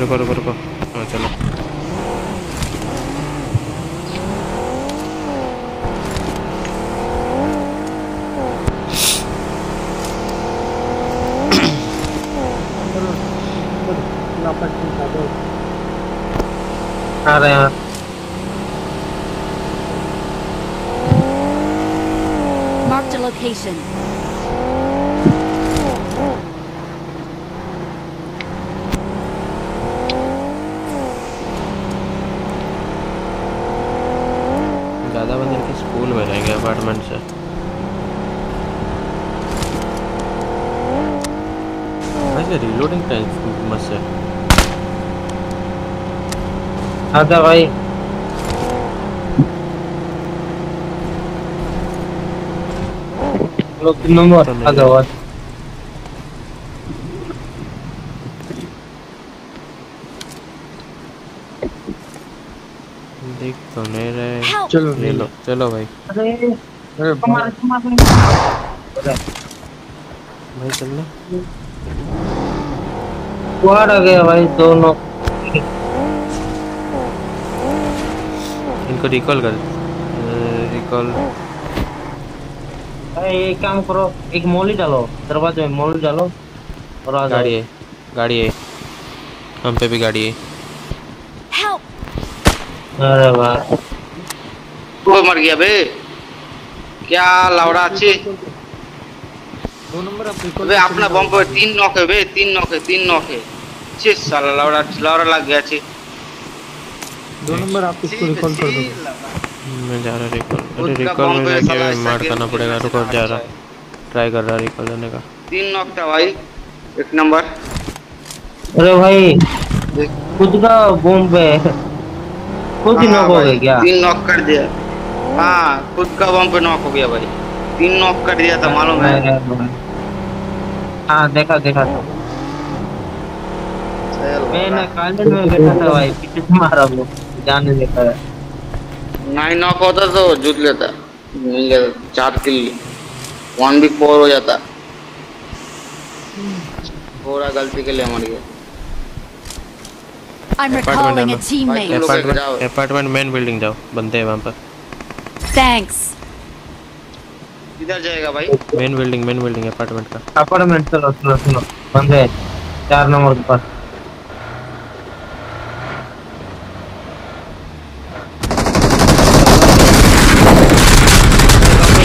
रुको रुको रुको। हाँ चलो। आ रहे हैं Marked a location. आजा भाई। तीन नंबर आ जाओ देख तो नहीं रहे। चलो ले लो चलो भाई। अरे अरे भाई। चल लो आ गया भाई दोनों। इनको रिकॉल कर। रिकॉल अरे एक काम करो एक मौली डालो दरवाजे में मौली डालो और आ गाड़ी है गाड़ी है। हम पे भी गाड़ी है! अरे वाह। कोई मर गया बे। क्या लावड़ा अच्छी? दो नंबर आप recall बे अपना बम पे तीन नॉक है बे तीन नॉक है तीन नॉक। है छी साला लावड़ा लावड़ा लग गया छी दो नंबर आप इसको रिकॉल कर दो मैं जा रहा रिकॉल अरे रिकॉल में जाके मार करना पड़ेगा रुको जा रहा। ट्राई कर रहा रिकॉल लेने का। तीन नॉक था भाई एक नंबर। अरे भाई खुद का बम पे खुद ही हाँ नॉक हो भाई, गए क्या? तीन नॉक कर दिया। हाँ खुद का बम पे नॉक हो गया भाई। तीन नॉक कर दिया था मालूम है। हाँ देखा देखा। था मैंने कॉलेज में बैठा था भाई पीछे से मारा वो। जाने देखा है। नाइन नॉक होता तो जूत लेता। मिल जाता चार किल वन भी फोर हो जाता। थोड़ा गलती के लिए मर गया। अपार्टमेंट मेन बिल्डिंग जाओ। बंदे हैं वहाँ पर। Thanks. किधर जाएगा भाई? Main building main building apartment का। अपार्टमेंट चलो सुनो सुनो बंदे चार नंबर के पास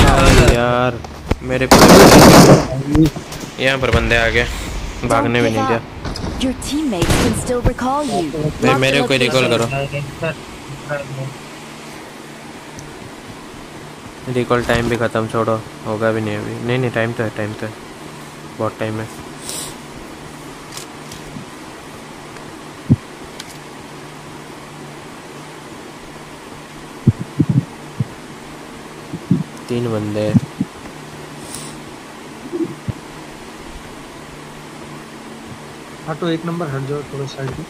अरे यार मेरे यहाँ पर बंदे आ गए भागने भी नहीं दिया। Your teammates can still recall you. Mark मेरे को रिकॉल. करो। रिकॉल टाइम भी ख़त्म छोड़ो। होगा भी नहीं अभी। नहीं नहीं टाइम तो है टाइम तो है। बहुत टाइम है। तीन बंदे। हटो एक नंबर हट जाओ थोड़ा साइड में।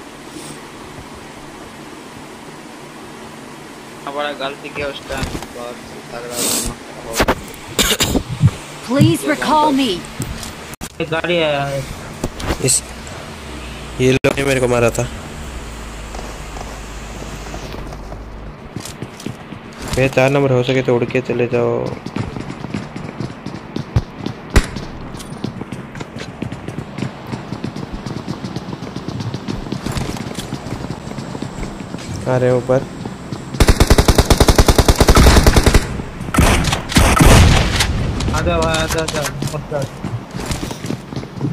हमारा गलती किया उस टाइम बहुत तगड़ा हुआ। Please recall me. एक गाड़ी है इस ये लोग ने मेरे को मारा था। ये चार नंबर हो सके तो उड़ के चले जाओ। आ रहे हैं ऊपर।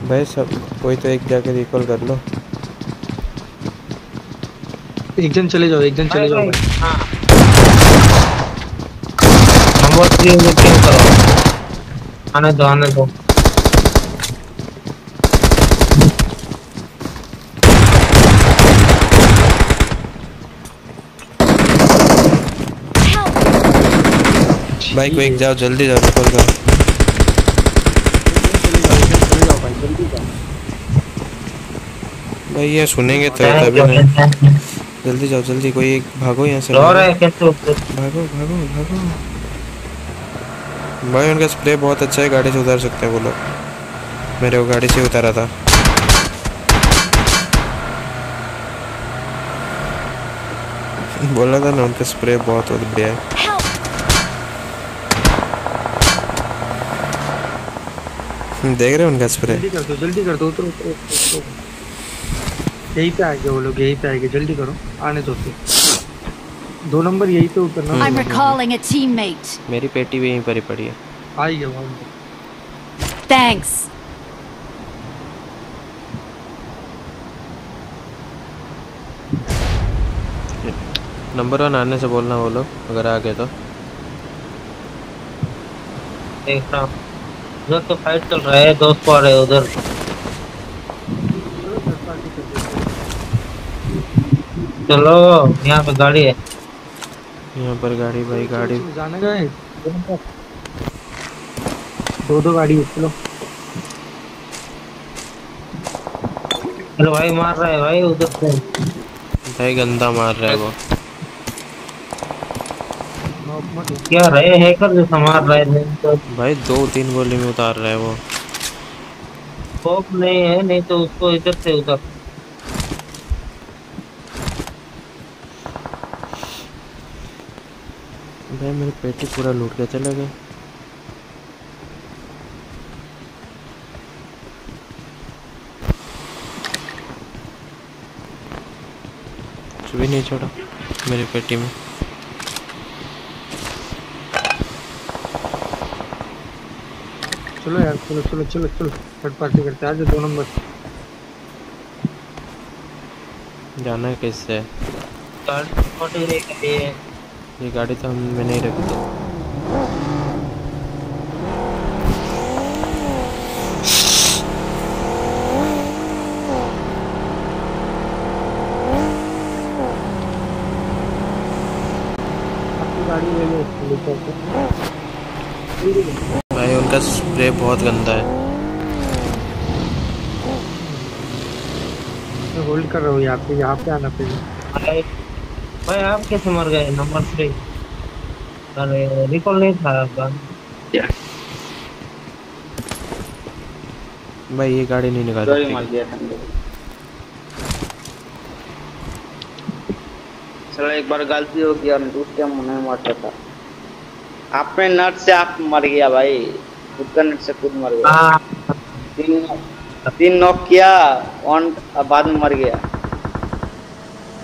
भाई सब कोई तो एक जाके रिकॉल कर लो। एक जन चले जाओ एक जन चले जाओ हाँ। नंबर थ्री में क्यों करो? आने दो आने दो। भाई को एक जाओ जल्दी जाओ चले जाओ भाई ये सुनेंगे तो तभी ना जल्दी जाओ जल्दी कोई एक भागो यहाँ से? भागो भागो भागो। भाई उनका स्प्रे बहुत अच्छा है गाड़ी से उतार सकते हैं वो लोग। मेरे को गाड़ी से उतारा था। बोला था ना उनका स्प्रे बहुत बढ़िया है। देख रहे हो उनका स्प्रे जल्दी कर दो जल्दी कर दो उतरो। यहीं पे आएँगे वो लोग यहीं पे आएँगे जल्दी करो आने दो फिर दो नंबर यहीं पे उतरना I'm recalling a teammate. मेरी पेटी भी यहीं पर ही पड़ी है आई गया वहाँ पे। Thanks. नंबर वन आने से बोलना वो लोग अगर आ गए तो देख रहा हूँ उधर तो फाइट चल रहा है दोस्त आ रहे उधर। चलो यहाँ पे गाड़ी है। यहाँ पर गाड़ी भाई गाड़ी। जाने गए दो दो गाड़ी है चलो। अरे भाई मार रहा है भाई उधर से। भाई गंदा मार रहा है वो नॉक मत हो। क्या रहे हैकर जैसा मार रहा है? तो भाई दो तीन गोली में उतार रहा है वो। स्कोप नहीं है नहीं तो उसको इधर से उधर भाई मेरी पेटी पूरा लूट के चले गए। कुछ भी नहीं छोड़ा मेरी पेटी में। चलो यार चलो चलो चलो चलो थर्ड पार्टी करते हैं। आज दो नंबर। जाना है कैसे थर्ड पार्टी है। ये गाड़ी तो हमने नहीं रखी आपकी गाड़ी ले लो लेकर के। भाई उनका स्प्रे बहुत गंदा है। होल्ड कर रहा हूँ यहाँ पे यहाँ पे आना पड़ेगा भाई भाई आप कैसे मर गए? नंबर थ्री अरे रिकॉल नहीं था आपका। भाई ये गाड़ी नहीं निकाल चलो एक बार गलती हो गया मैं उस टाइम मारता था अपने नट से आप मर गया भाई। खुद का नट से खुद मर गया। हाँ। तीन तीन नॉक किया वन बाद में मर गया।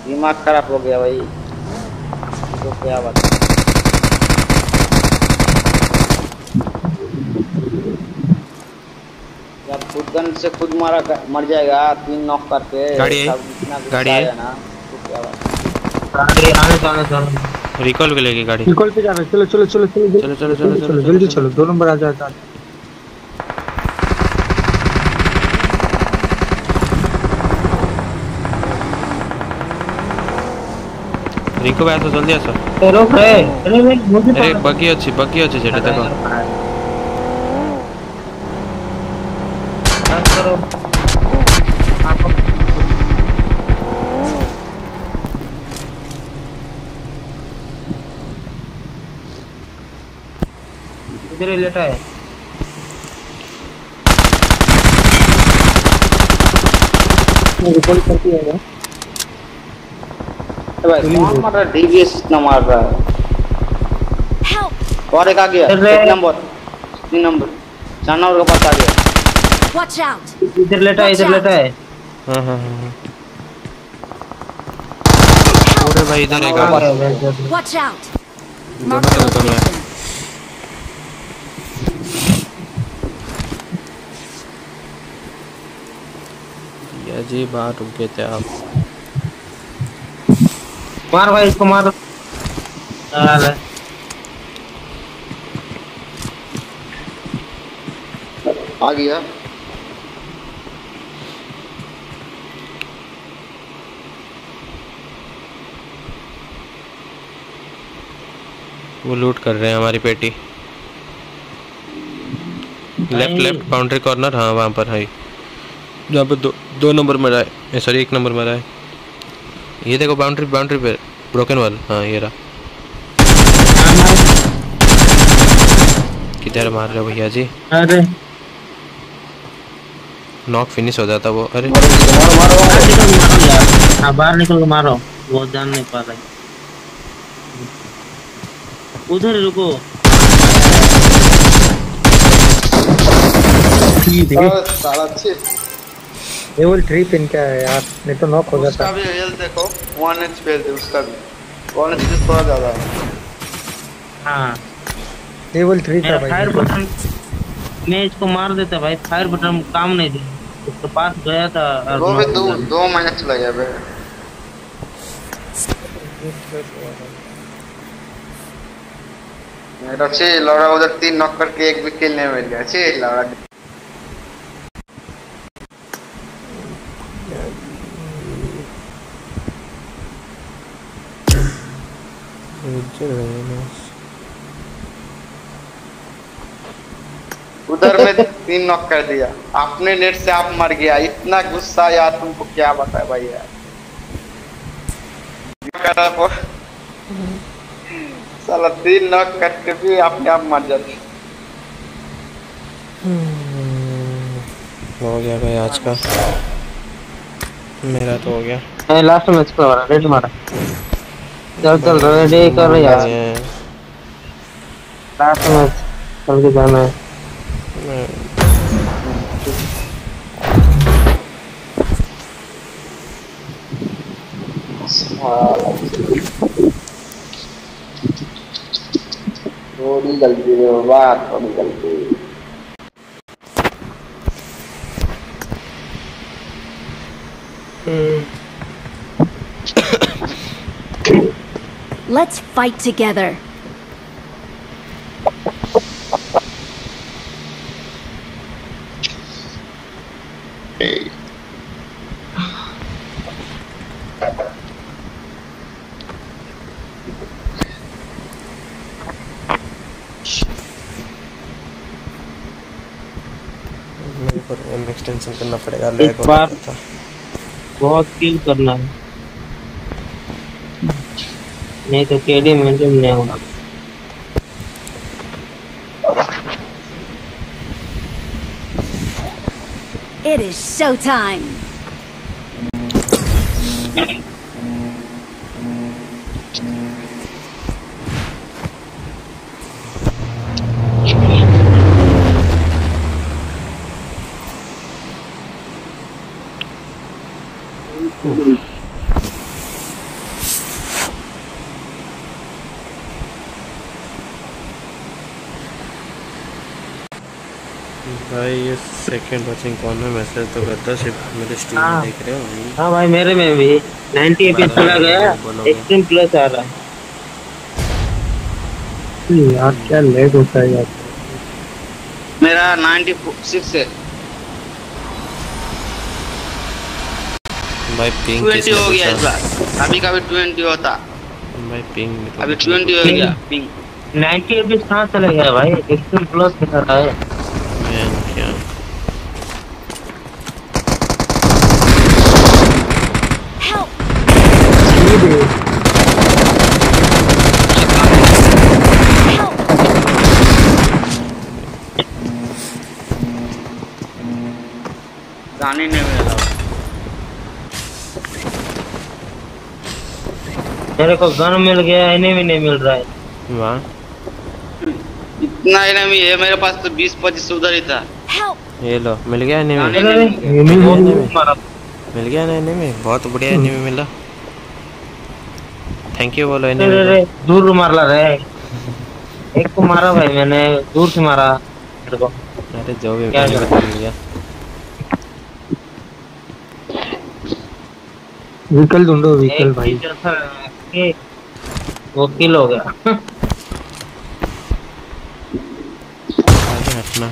दिमाग खराब हो गया भाई। तो क्या बात जब खुद गन से खुद मारा कर- मर जाएगा तीन नॉक करके गाड़ी गाड़ी है? ना तो क्या बात गाड़ी आने आने दो। रिकॉल पे लेके गाड़ी। रिकॉल पे जाना चलो चलो चलो चलो चलो चलो चलो चलो जल्दी चलो दो नंबर आ जाता রিঙ্কু ভাই এত জলদি আসো এরো ভাই আরে বগি আছে বগি আছে যেটা দেখো इधर ही लेटा है भाई कौन मार रहा है? डीवीएस इतना मार रहा है। और एक आ गया। नंबर। तीन नंबर। चार के पास आ गया। Watch out! इधर लेटा है इधर लेटा है हाँ हाँ हाँ। हाँ। भाई इधर एक हाँ, आगे Watch out! दोनों Mark the तरफ़ दोनों है location. या जी बाहर रुक गए थे आप। मार भाई इसको मार अरे आ गया। वो लूट कर रहे हैं हमारी पेटी। लेफ़्ट लेफ़्ट बाउंड्री कॉर्नर हाँ वहाँ पर है। जहाँ पर दो दो नंबर में रहा है सॉरी एक नंबर में रहा है ये देखो बाउंड्री बाउंड्री पे ब्रोकन वाल हाँ ये रहा। किधर मार रहे भैया जी? अरे। नॉक फिनिश हो जाता वो अरे। बाहर निकल के मारो यार। हाँ बाहर निकल के मारो। वो जान नहीं पा रहा है। उधर ही रुको साला अच्छे लेवल थ्री पिन क्या है यार? नहीं तो नॉक हो जाता। उसका भी हेल्थ देखो वन एच पे उसका भी। वन एच पे थोड़ा ज़्यादा है। हाँ। लेवल थ्री था भाई। फायर बटन मैं इसको मार देता भाई। फायर बटन काम नहीं दे उसके पास गया था और वो भी दो दो महीने चला गया बे मेरा अच्छे लौड़ा उधर तीन नॉक करके एक भी किल नहीं मिल गया। अच्छे लौड़ा उधर में तीन नॉक कर दिया। अपने नेट से आप मर गया। इतना गुस्सा यार तुमको क्या बताए भाई यार। करा साला तीन नॉक करके भी अपने आप मर जाते। हो गया भाई आज का। मेरा तो हो गया। लास्ट मैच को मारा रेड मारा। चल चल रेडी कर यार लास्ट मैच चल के जाना है थोड़ी गलती है बाबा थोड़ी गलती Let's fight together. मेरे को एम एक्सटेंशन करना पड़ेगा इस लैग हो बार- रहा था बहुत किल करना है नहीं तो केडी मेंटेन नहीं होगा It is showtime. ये सेकंड वाचिंग कौन है? मैसेज तो करता सिर्फ़ मेरे स्ट्रीम में। देख रहे हो हाँ भाई मेरे में भी। 90 एपीएस चला गया एक्सट्रीम प्लस आ रहा है। यार क्या लेग होता है यार। मेरा 96 है। भाई पिंग 20 हो गया इस बार। अभी का भी 20 होता। भाई पिंग तो अभी 20 हो गया। पिंग 90 एपीएस कहाँ चला गया भाई? एक्सट्रीम प्लस दिखा रहा है? मेरे को गन मिल गया इन्हें भी नहीं मिल रहा है। वाह। इतना एनिमी है मेरे पास तो 20 25 उधर ही था। ये लो मिल गया एनिमी नहीं मिले। मारा। गया ना एनिमी बहुत बढ़िया एनिमी मिला। थैंक यू बोलो एनिमी अरे, दूर मारला रे। एक को मारा भाई मैंने दूर से मारा मेरे को। अरे जो भी क्या मिला गया व्हीकल ढूंढो व्हीकल भाई। कि वो किल हो गया। हटना।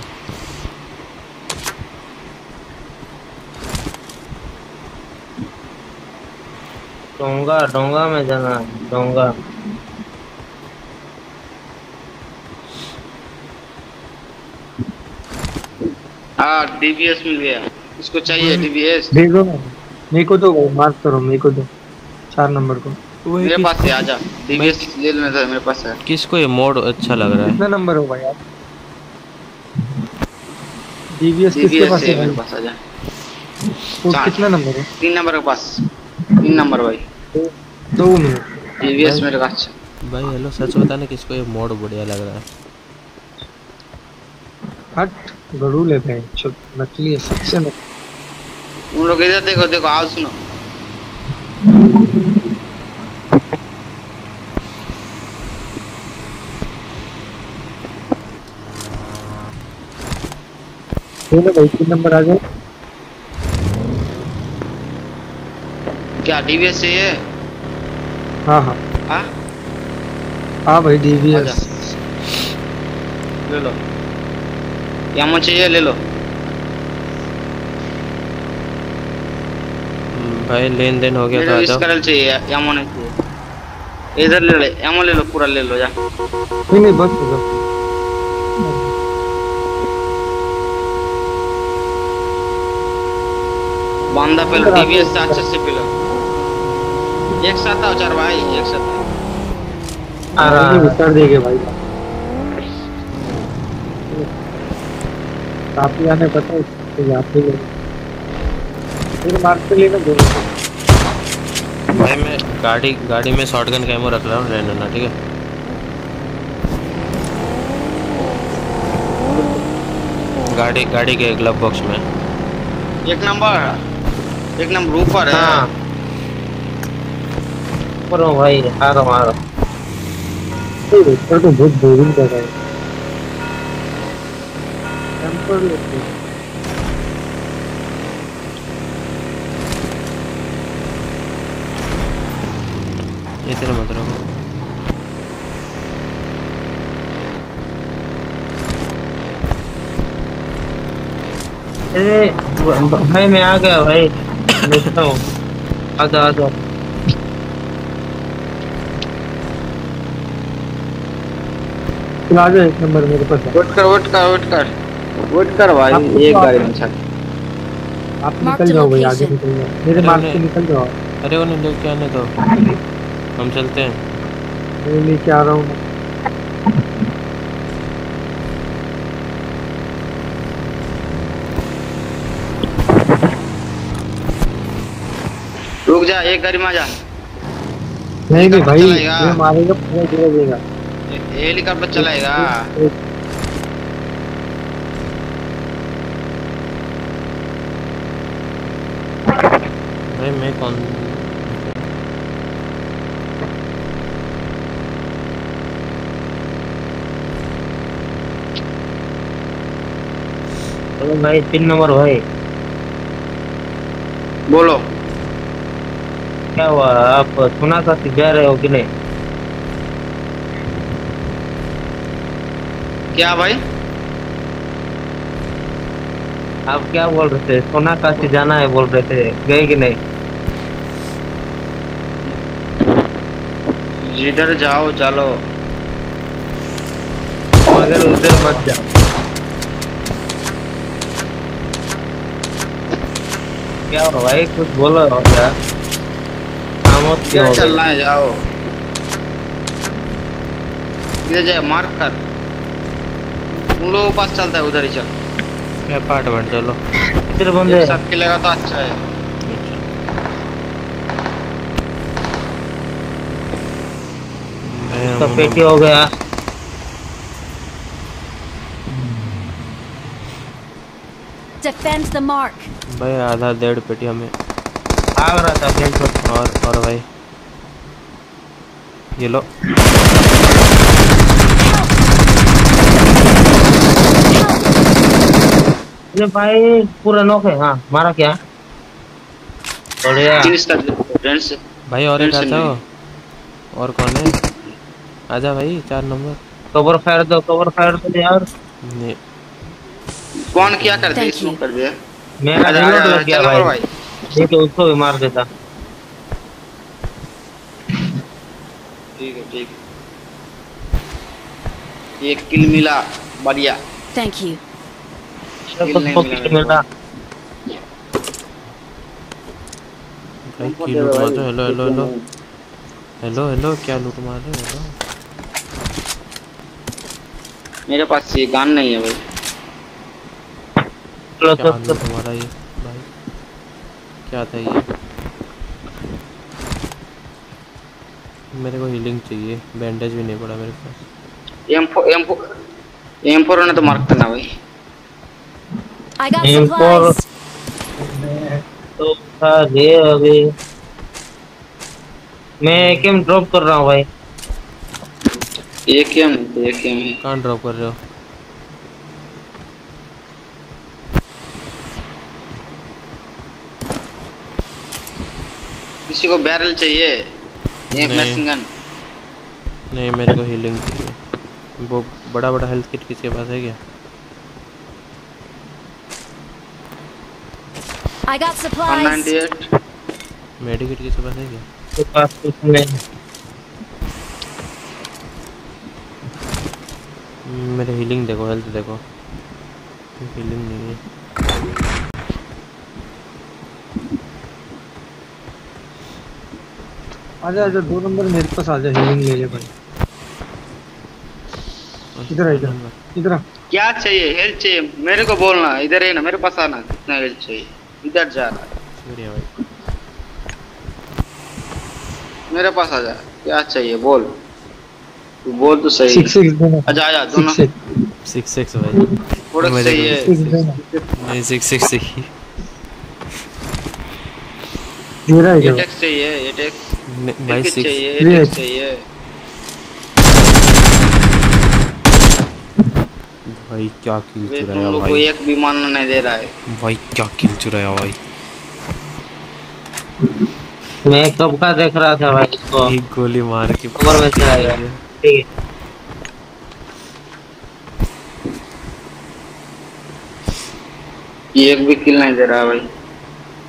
डोंगा डोंगा में जाना है, डोंगा हाँ डीबीएस मिल गया। इसको चाहिए डीबीएस देखो मेरे को तो मार्क करो मेरे को तो चार नंबर को। मेरे पास है आजा। डीबीएस ले लेना था मेरे पास है। किसको ये मोड अच्छा लग रहा है? कितना नंबर होगा यार? डीवीएस किसके पास है मेरे पास आजा। वो कितना नंबर है? तीन नंबर के पास। तीन नंबर भाई। दो मिनट। डीबीएस मेरे पास भाई हेलो सच बताना किसको ये मोड बढ़िया लग रहा है? हट गड़ू ले भाई। चल नकली है सबसे नकली। उन लोग इधर देखो देखो आओ सुनो। भाई तीन नंबर आ जाओ क्या डीबीएस चाहिए हाँ हाँ। हाँ? हाँ भाई डीवीएस ले लो। यामो चाहिए ले लो। भाई लेन देन हो गया ले तो चाहिए यामो चाहिए इधर ले ले यामो ले लो पूरा ले लो जा नहीं नहीं बस जाओ बांधा पे डीबीएस से अच्छे से पी लो एक साथ आओ चार भाई एक साथ नहीं उतर देंगे भाई काफ़ी आने पता है तो जाते ही फिर मार्क पे लेना बोलो भाई मैं गाड़ी गाड़ी में शॉटगन कैमो रख रहा हूँ रहने ना ठीक है? गाड़ी गाड़ी के ग्लव बॉक्स में। एक नंबर एक नंबर ऊपर है। हाँ। करो भाई आ रहा आ रहा ऊपर तो बहुत बोरिंग जगह है। टेम्पर लेते हैं। इधर मत अरे भाई मैं आ गया भाई। देखता हूँ। आजा आजा। चल आ जाओ एक नंबर मेरे पास। वेट कर वेट कर वेट कर। वेट कर भाई आप- एक गाड़ी में चल आप निकल जाओ भाई आगे निकल जाओ। मेरे अरे मार्क से निकल जाओ। अरे उन्हें लेके आने दो। हम चलते हैं। मैं लेके आ रहा हूँ। रुक जा एक गाड़ी में जा। नहीं नहीं भाई ये मारेगा पूरा गिरा देगा। हेलीकॉप्टर चलाएगा। भाई मैं कौन भाई तीन नंबर भाई। बोलो। क्या हुआ? आप सुना का जा रहे हो कि नहीं? क्या भाई? आप क्या बोल रहे थे? सोना काशी जाना है बोल रहे थे? गए कि नहीं? जिधर जाओ चलो। मगर उधर मत जाओ। क्या हुआ भाई? कुछ बोलो यार खामोश क्यों क्या हो चलना है? जाओ। इधर जाए मार्क कर। उन लोगों के पास चलता है उधर ही चल। अपार्टमेंट चलो इधर बंदे। एक साथ खेलेगा तो अच्छा है। तो पेटी हो गया। Defend the mark. भाई आधा डेढ़ पेटी हमें। भाग रहा था बैंक पर और और भाई। ये लो। अरे भाई पूरा नॉक है। हाँ मारा क्या? बढ़िया। दो भाई और एक आता हो और कौन है? आजा भाई चार नंबर। कवर फायर दो कवर फायर दो यार। नहीं कौन क्या कर दे Thank इसको कर दे। मेरा रिलोड लग गया भाई। नहीं तो उसको भी मार देता। ठीक है ठीक है। एक किल मिला बढ़िया। Thank you. सब कुछ नहीं पॉकेट मिला में भाई की लूट मार दो hello hello hello hello hello क्या लूट मार रहे हो? मेरे पास ये गान नहीं है भाई। क्या सब लूट मारा ये भाई। क्या था ये? मेरे को हीलिंग चाहिए। बैंडेज भी नहीं पड़ा मेरे पास। M four M four M four ने तो मार्क करना भाई। Aim for- supplies. तो था ये अभी। मैं केम ड्रॉप कर रहा हूँ भाई। एक एम एक एम कहाँ ड्रॉप कर रहे हो? किसी को बैरल चाहिए? एक नहीं। मशीन गन नहीं मेरे को हीलिंग चाहिए। वो बड़ा बड़ा हेल्थ किट किसके पास है क्या? I got supplies. Ninety eight medkit किसके पास है क्या? तो पास कुछ नहीं हम्म, मेरे हीलिंग देखो हेल्थ देखो। हीलिंग नहीं है। आजा आजा दो नंबर मेरे पास आजा हीलिंग ले ले भाई। इधर आ इधर इधर क्या चाहिए? हेल्थ चाहिए। मेरे को बोलना इधर है ना मेरे पास आना कितना हेल्थ चाहिए? इधर जा। रहा बढ़िया भाई। मेरे पास आ जा क्या चाहिए? बोल। तू बोल तो सही। सिक्स सिक्स आजा आजा दोनों। सिक्स सिक्स सिक्स भाई। प्रोडक्ट मेरे को चाहिए नहीं सिक्स सिक्स चाहिए। दे रहा है ये टैक्स चाहिए ये टैक्स भाई सिक्स चाहिए चाहिए। भाई क्या किल चुराया भाई। एक भी मानना नहीं दे रहा है। भाई क्या किल चुराया भाई। मैं कब का देख रहा था भाई इसको। एक गोली मार के कवर में चला गया। ठीक है। एक भी किल नहीं दे रहा भाई।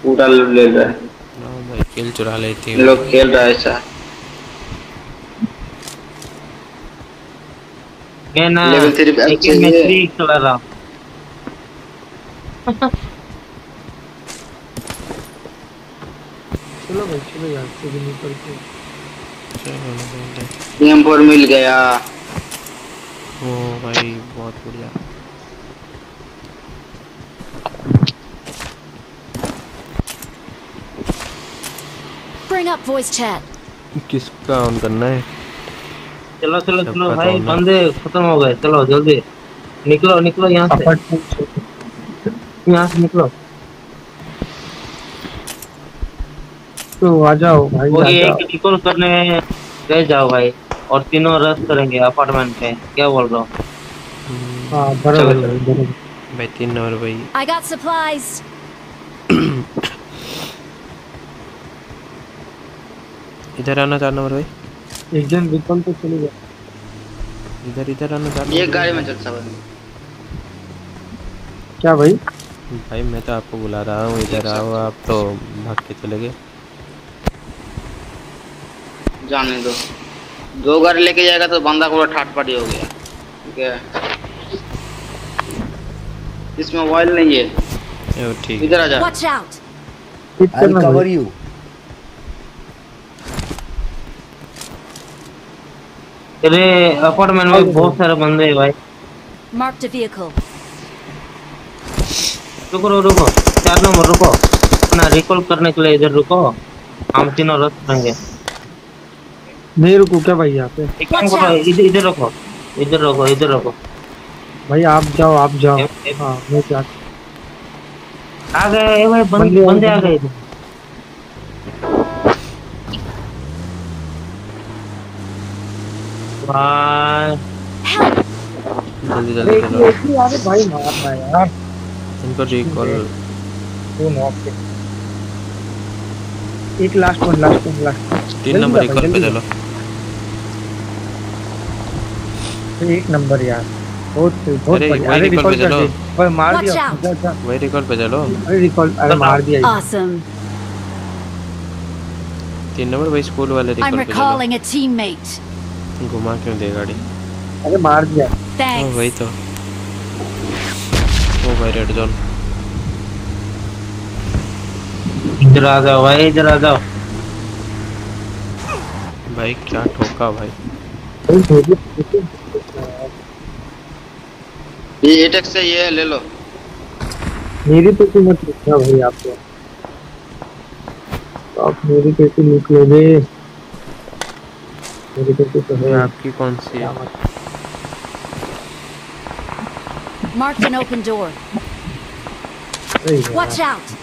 पूरा लूट ले रहा है। किल चुरा लेती हूँ। लोग खेल रहा है ऐसा। मैं ना Level three पे अच्छे में थ्री चला रहा हूँ। चलो भाई चलो यार से भी निकल के चलो। एम फोर मिल गया। ओ भाई बहुत बढ़िया। Bring up voice chat. किसका ऑन करना है? चलो चलो चलो भाई तो बंदे खत्म हो गए। चलो जल्दी। निकलो निकलो यहाँ से। अपार्टमेंट यहाँ से निकलो। तो आ जाओ भाई वो ये एक रिकॉल करने गए जाओ भाई और तीनों रश करेंगे अपार्टमेंट पे। क्या बोल रहा हूँ? हाँ बराबर भाई तीन नंबर भाई I got supplies. इधर आना चार नंबर भाई। एक जन रिकॉल तो चले गया। इधर इधर आना चार नंबर गाड़ी में चलता भाई क्या भाई? भाई मैं तो आपको बुला रहा हूँ इधर आओ आप तो भाग के चले गए। जाने दो। दो गाड़ी लेके जाएगा तो बंदा पूरा ठाट पाटी हो गया। ठीक है? इसमें मोबाइल नहीं है। ठीक इधर आ जा। Watch out. हिट I'll करना cover भाई you. अरे अपार्टमेंट में बहुत सारे बंदे हैं भाई। Marked a vehicle. रुको रुको रुको। चार नंबर रुको। अपना रिकॉल करने के लिए इधर रुको। हम तीनों रस करेंगे नहीं रुको क्या भाई यहाँ पे? एक काम करो इधर इधर रखो इधर रखो इधर रखो भाई आप जाओ आप जाओ। हाँ मैं जा आ गए ए भाई बंदे बंदे आ गए। गए जल्दी जल्दी एक चलो यार भाई मारना है यार। इनको रिकॉल दो नॉक के। एक last one last one last तीन नंबर रिकॉल पे चलो। एक नंबर यार। बहुत बहुत अरे, अरे recall रिकॉल पे चलो। ओए मार दिया। वही रिकॉल पे चलो। अरे रिकॉल अरे मार दिया। Awesome. तीन नंबर भाई स्कूल वाले रिकॉल पे recalling a teammate. चलो घुमा क्यों दे गाड़ी? अरे मार दिया। ओ. वही तो। ओ भाई रेड जोन इधर आ जाओ भाई इधर आ जाओ। भाई क्या ठोका भाई। ये एटेक्स से ये ले लो। मेरी तो मत लिखना भाई आप तो आप मेरी कैसे लिख लोगे मेरी कैसे तो ये है आपकी कौन सी है Marked an open door. अरे यार, Watch out.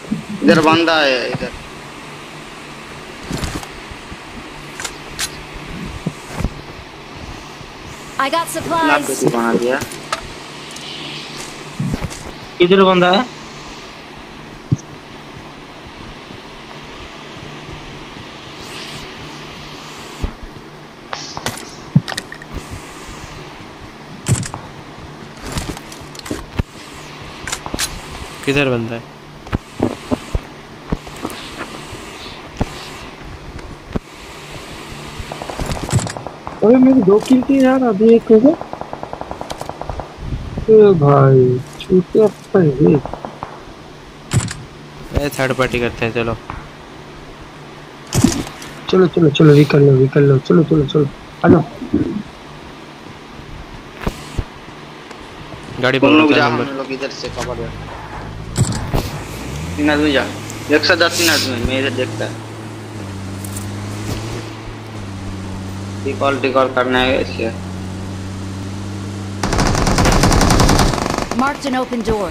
इधर बंदा है इधर I got नाक supplies. पे बना दिया इधर बंदा है किधर बंदा है? अरे मेरी दो किल थी यार अभी एक हो गया। ए भाई छूटे अपन ये। ए थर्ड पार्टी करते हैं चलो। चलो चलो चलो निकल लो निकल लो चलो चलो चलो। आ जाओ गाड़ी पकड़ो लोग जा हम लोग इधर से कवर तीन आदमी जा। एक सौ दस आदमी, मैं इधर देखता। है करना है इसलिए Marked an open door.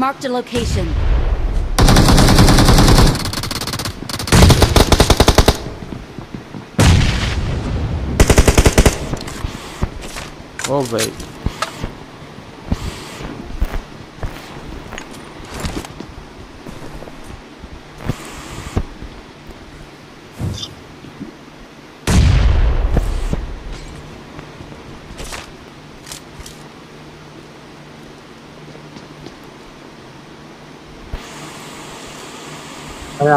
Marked a location. Oh, wait.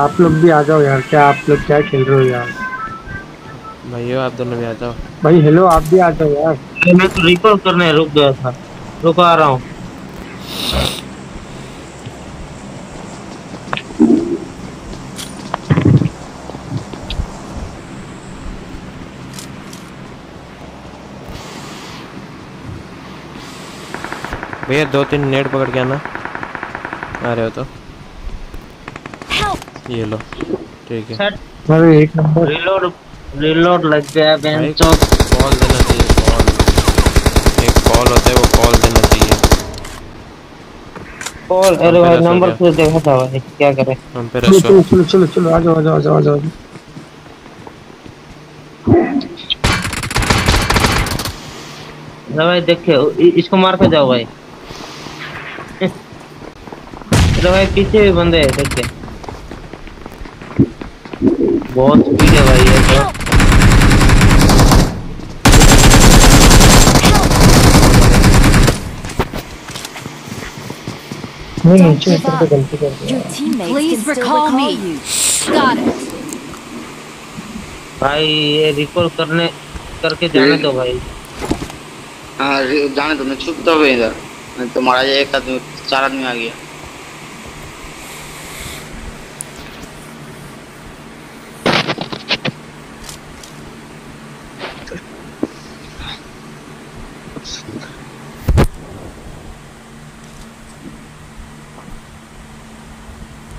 आप लोग भी आ जाओ यार क्या आप लोग क्या खेल रहे हो यार? भाइयों आप दोनों भी आ जाओ। भाई हेलो आप भी आ जाओ यार। मैं तो रिकॉल करने रुक गया था। रुको आ रहा हूँ। भैया दो तीन नेट पकड़ के आना। आ रहे हो तो! ये लो। ठीक है। सेट अरे एक नंबर। रिलोड रिलोड लग गया बेंच कॉल देना चाहिए कॉल एक कॉल होता है वो कॉल देना चाहिए। कॉल अरे भाई नंबर। तो देखा था भाई क्या करें। हम पे रश चलो चलो चलो चलो आ जाओ आ जाओ आ जाओ आ जाओ। भाई देखे इसको मार के जाओ भाई। अरे भाई पीछे भी बंदे हैं देखे। बहुत स्पीड है भाई ये तो। नहीं नीचे ऊपर पे गलती कर दिया. भाई ये रिकॉल करने करके जाने दो भाई। हाँ जाने दो मैं छुप तो हुए इधर। तो मारा जाए एक आदमी चार आदमी आ गया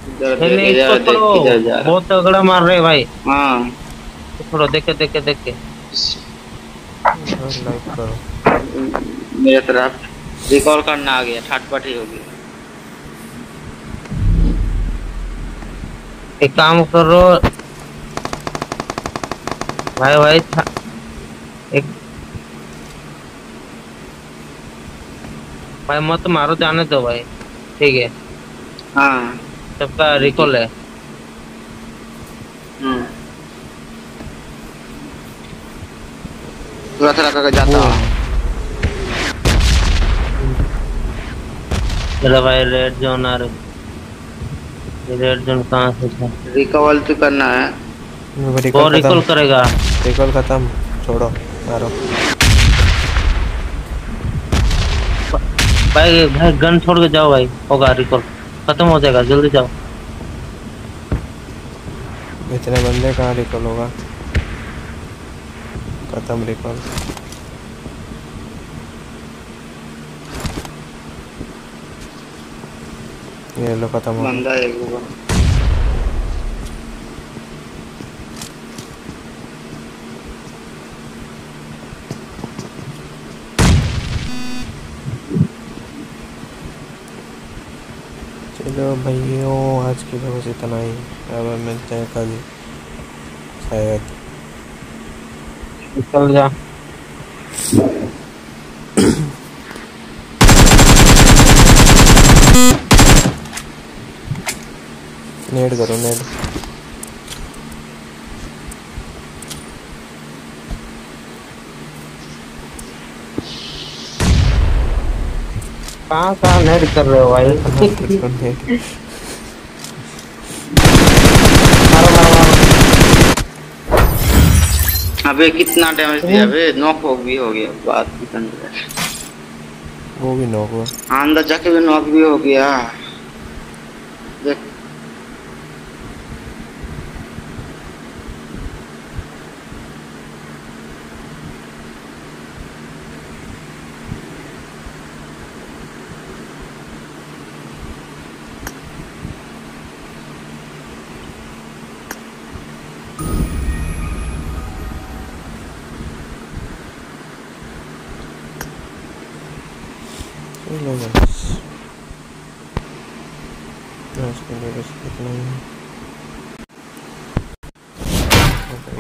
इधर नहीं देख, नहीं इधर इसको देख, छोड़ो इधर जा रहा। बहुत तगड़ा मार रहे भाई। हाँ। छोड़ो देखे देखे देखे मेरे तरफ़ रिकॉल करना आ गया हो गया एक काम करो। भाई भाई एक भाई मत मारो जाने दो भाई। ठीक है। हाँ। सबका रिकॉल है। हम्म। थोड़ा थोड़ा करके जाता हूँ। चलो भाई रेड जोन आ रही रेड जोन कहाँ से था? रिकॉल तो करना है। रिकॉल करेगा। रिकॉल खत्म। छोड़ो मारो। भाई भाई गन छोड़ के जाओ भाई। होगा रिकॉल खत्म हो जाएगा जल्दी जाओ। इतने बंदे कहाँ रिकॉल होगा? खत्म रिकॉल ये लो खत्म हो गया। बंदा एक वो चलो भाइयों आज की तो बस इतना ही। अब मिलते हैं कल। शायद। चल जा। नेट करो नेड कहाँ कहाँ नेट कर रहे हो भाई? मारो मारो मारो अबे कितना डैमेज दिया? अबे नॉक हो भी हो गया। बात की वो भी नॉक हुआ अंदर जाके भी नॉक भी हो गया देख चलो बस आज के लिए बस इतना ही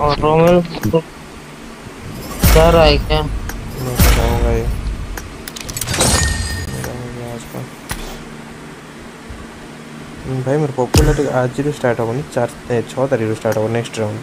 और रोमेल तो रहा है क्या? मैं बताऊँगा ये मेरा भाई मेरे पॉपुलर आज ही स्टार्ट होगा, नहीं, चार छः तारीख स्टार्ट होगा नेक्स्ट राउंड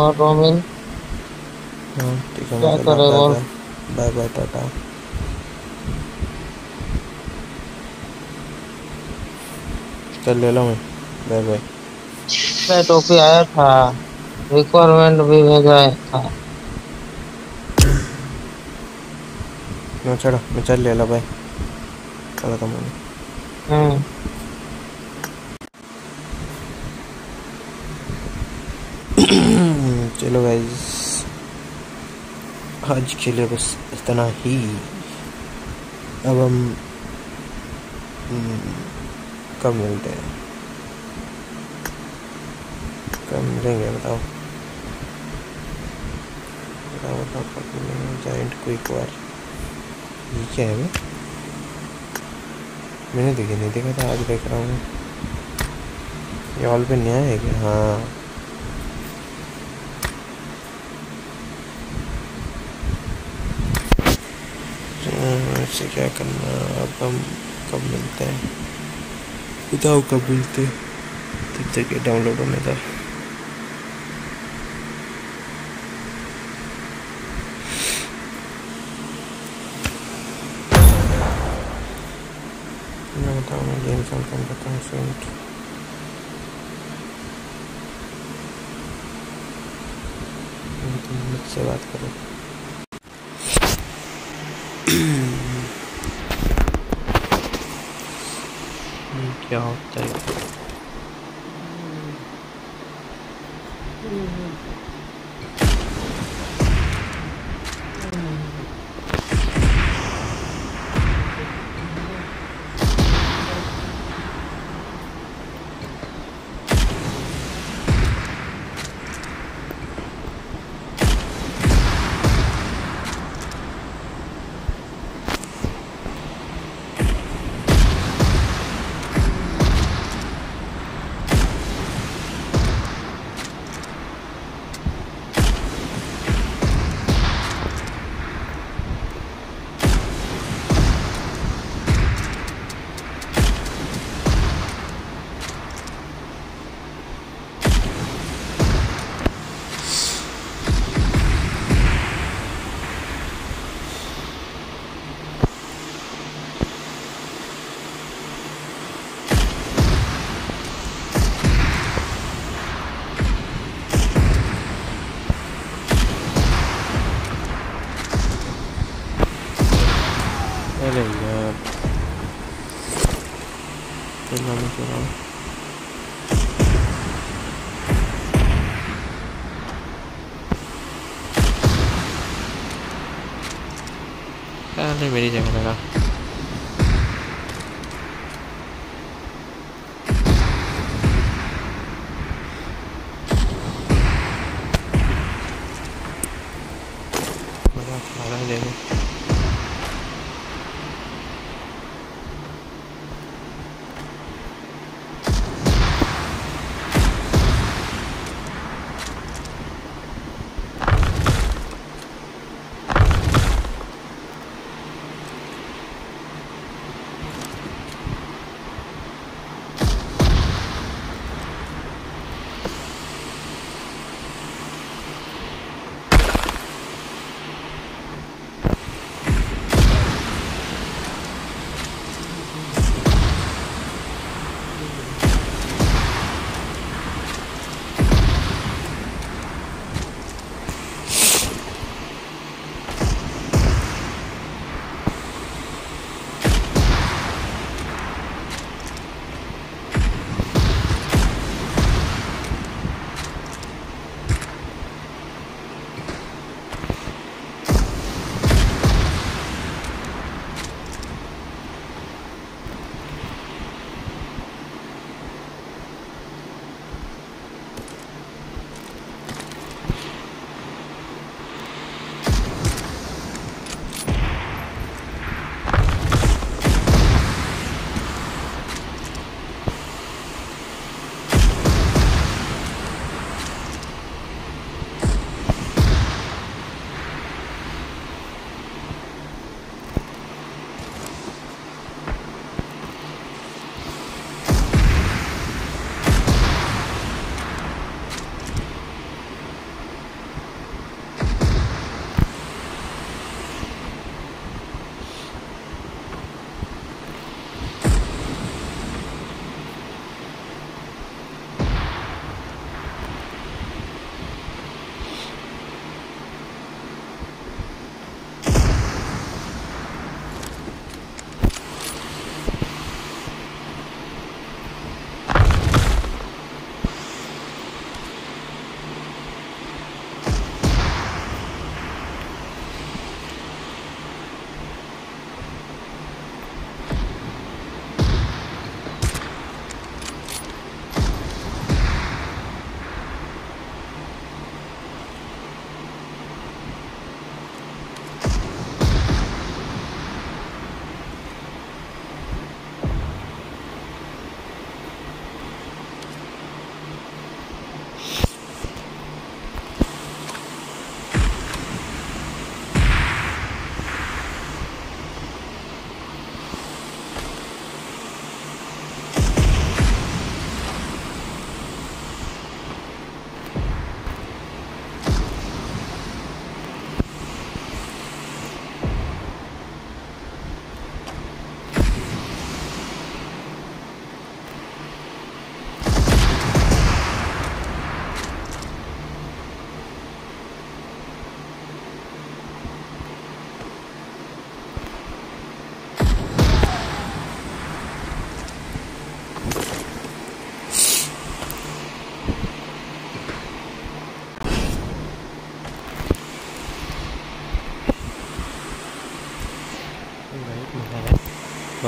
और रोमिल हाँ ठीक है क्या करे बोल? बाय बाय टाटा। चल ले लो मैं। Bye bye. मैं टोपी आया था। रिक्वायरमेंट भी भेजा था। मैं चलो मैं चल ले लो बाय। चलो तुम। हम्म चलो गाइस आज के लिए बस इतना ही अब हम हम्म, कब मिलते हैं कब मिलेंगे बताओ बताओ बताओ कब मिलेंगे जाइंट क्विक वार ये क्या है बे? मैंने देखी नहीं देखा था आज देख रहा हूँ ये ऑल पे नया है क्या हाँ हम्म, इसे क्या करना अब हम कब मिलते हैं? बताओ कब मिलते तब तक ये डाउनलोड होने था मैं मैं गेम चालू कर देता हूँ सेंट बात करो। ये क्या अरे मेरी जगह लगा मज़ा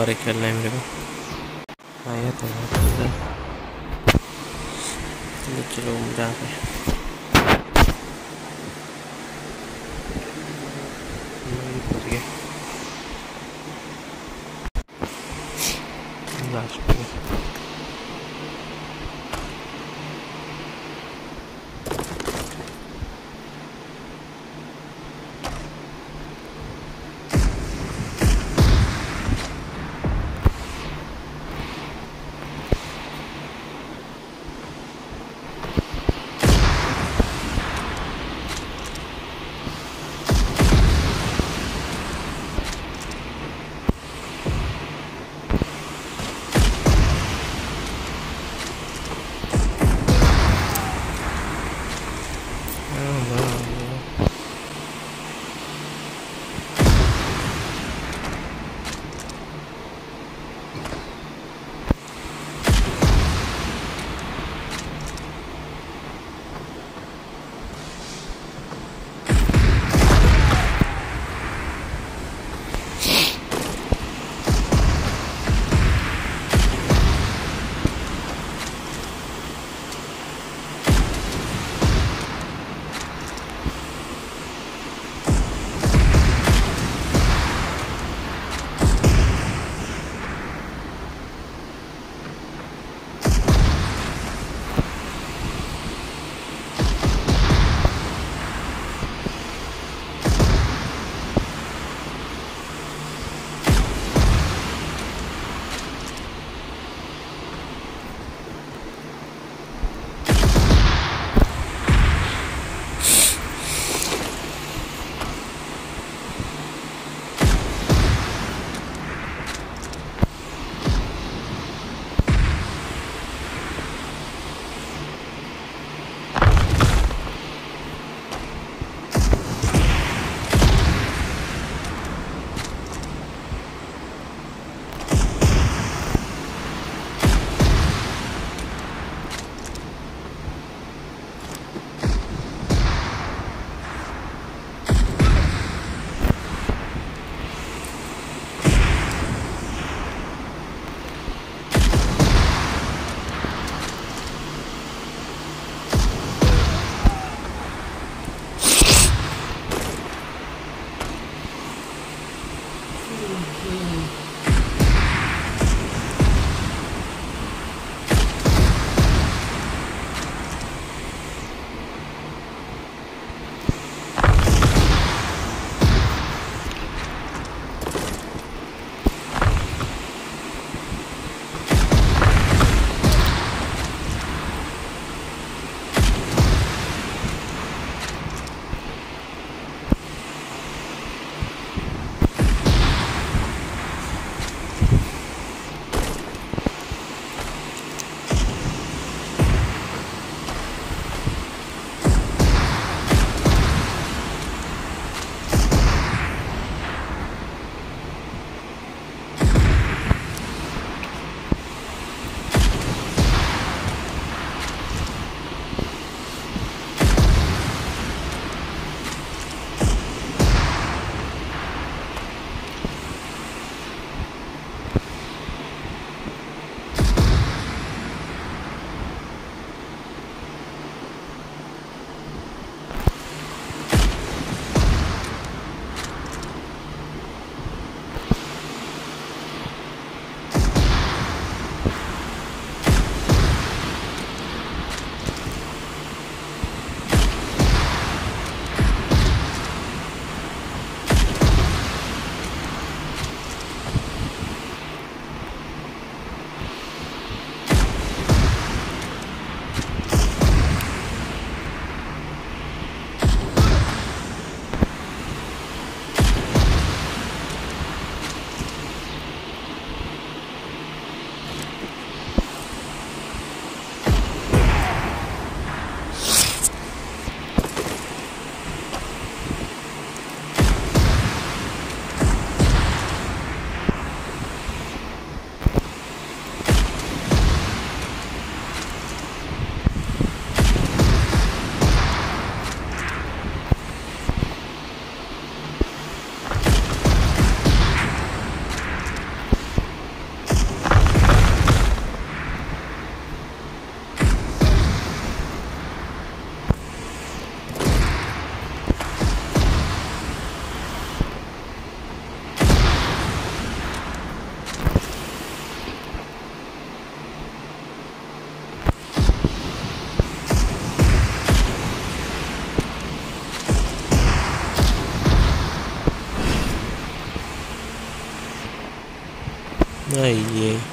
और एक खेलना है मेरे को आया तो चलो चलो जहाँ पे ये नो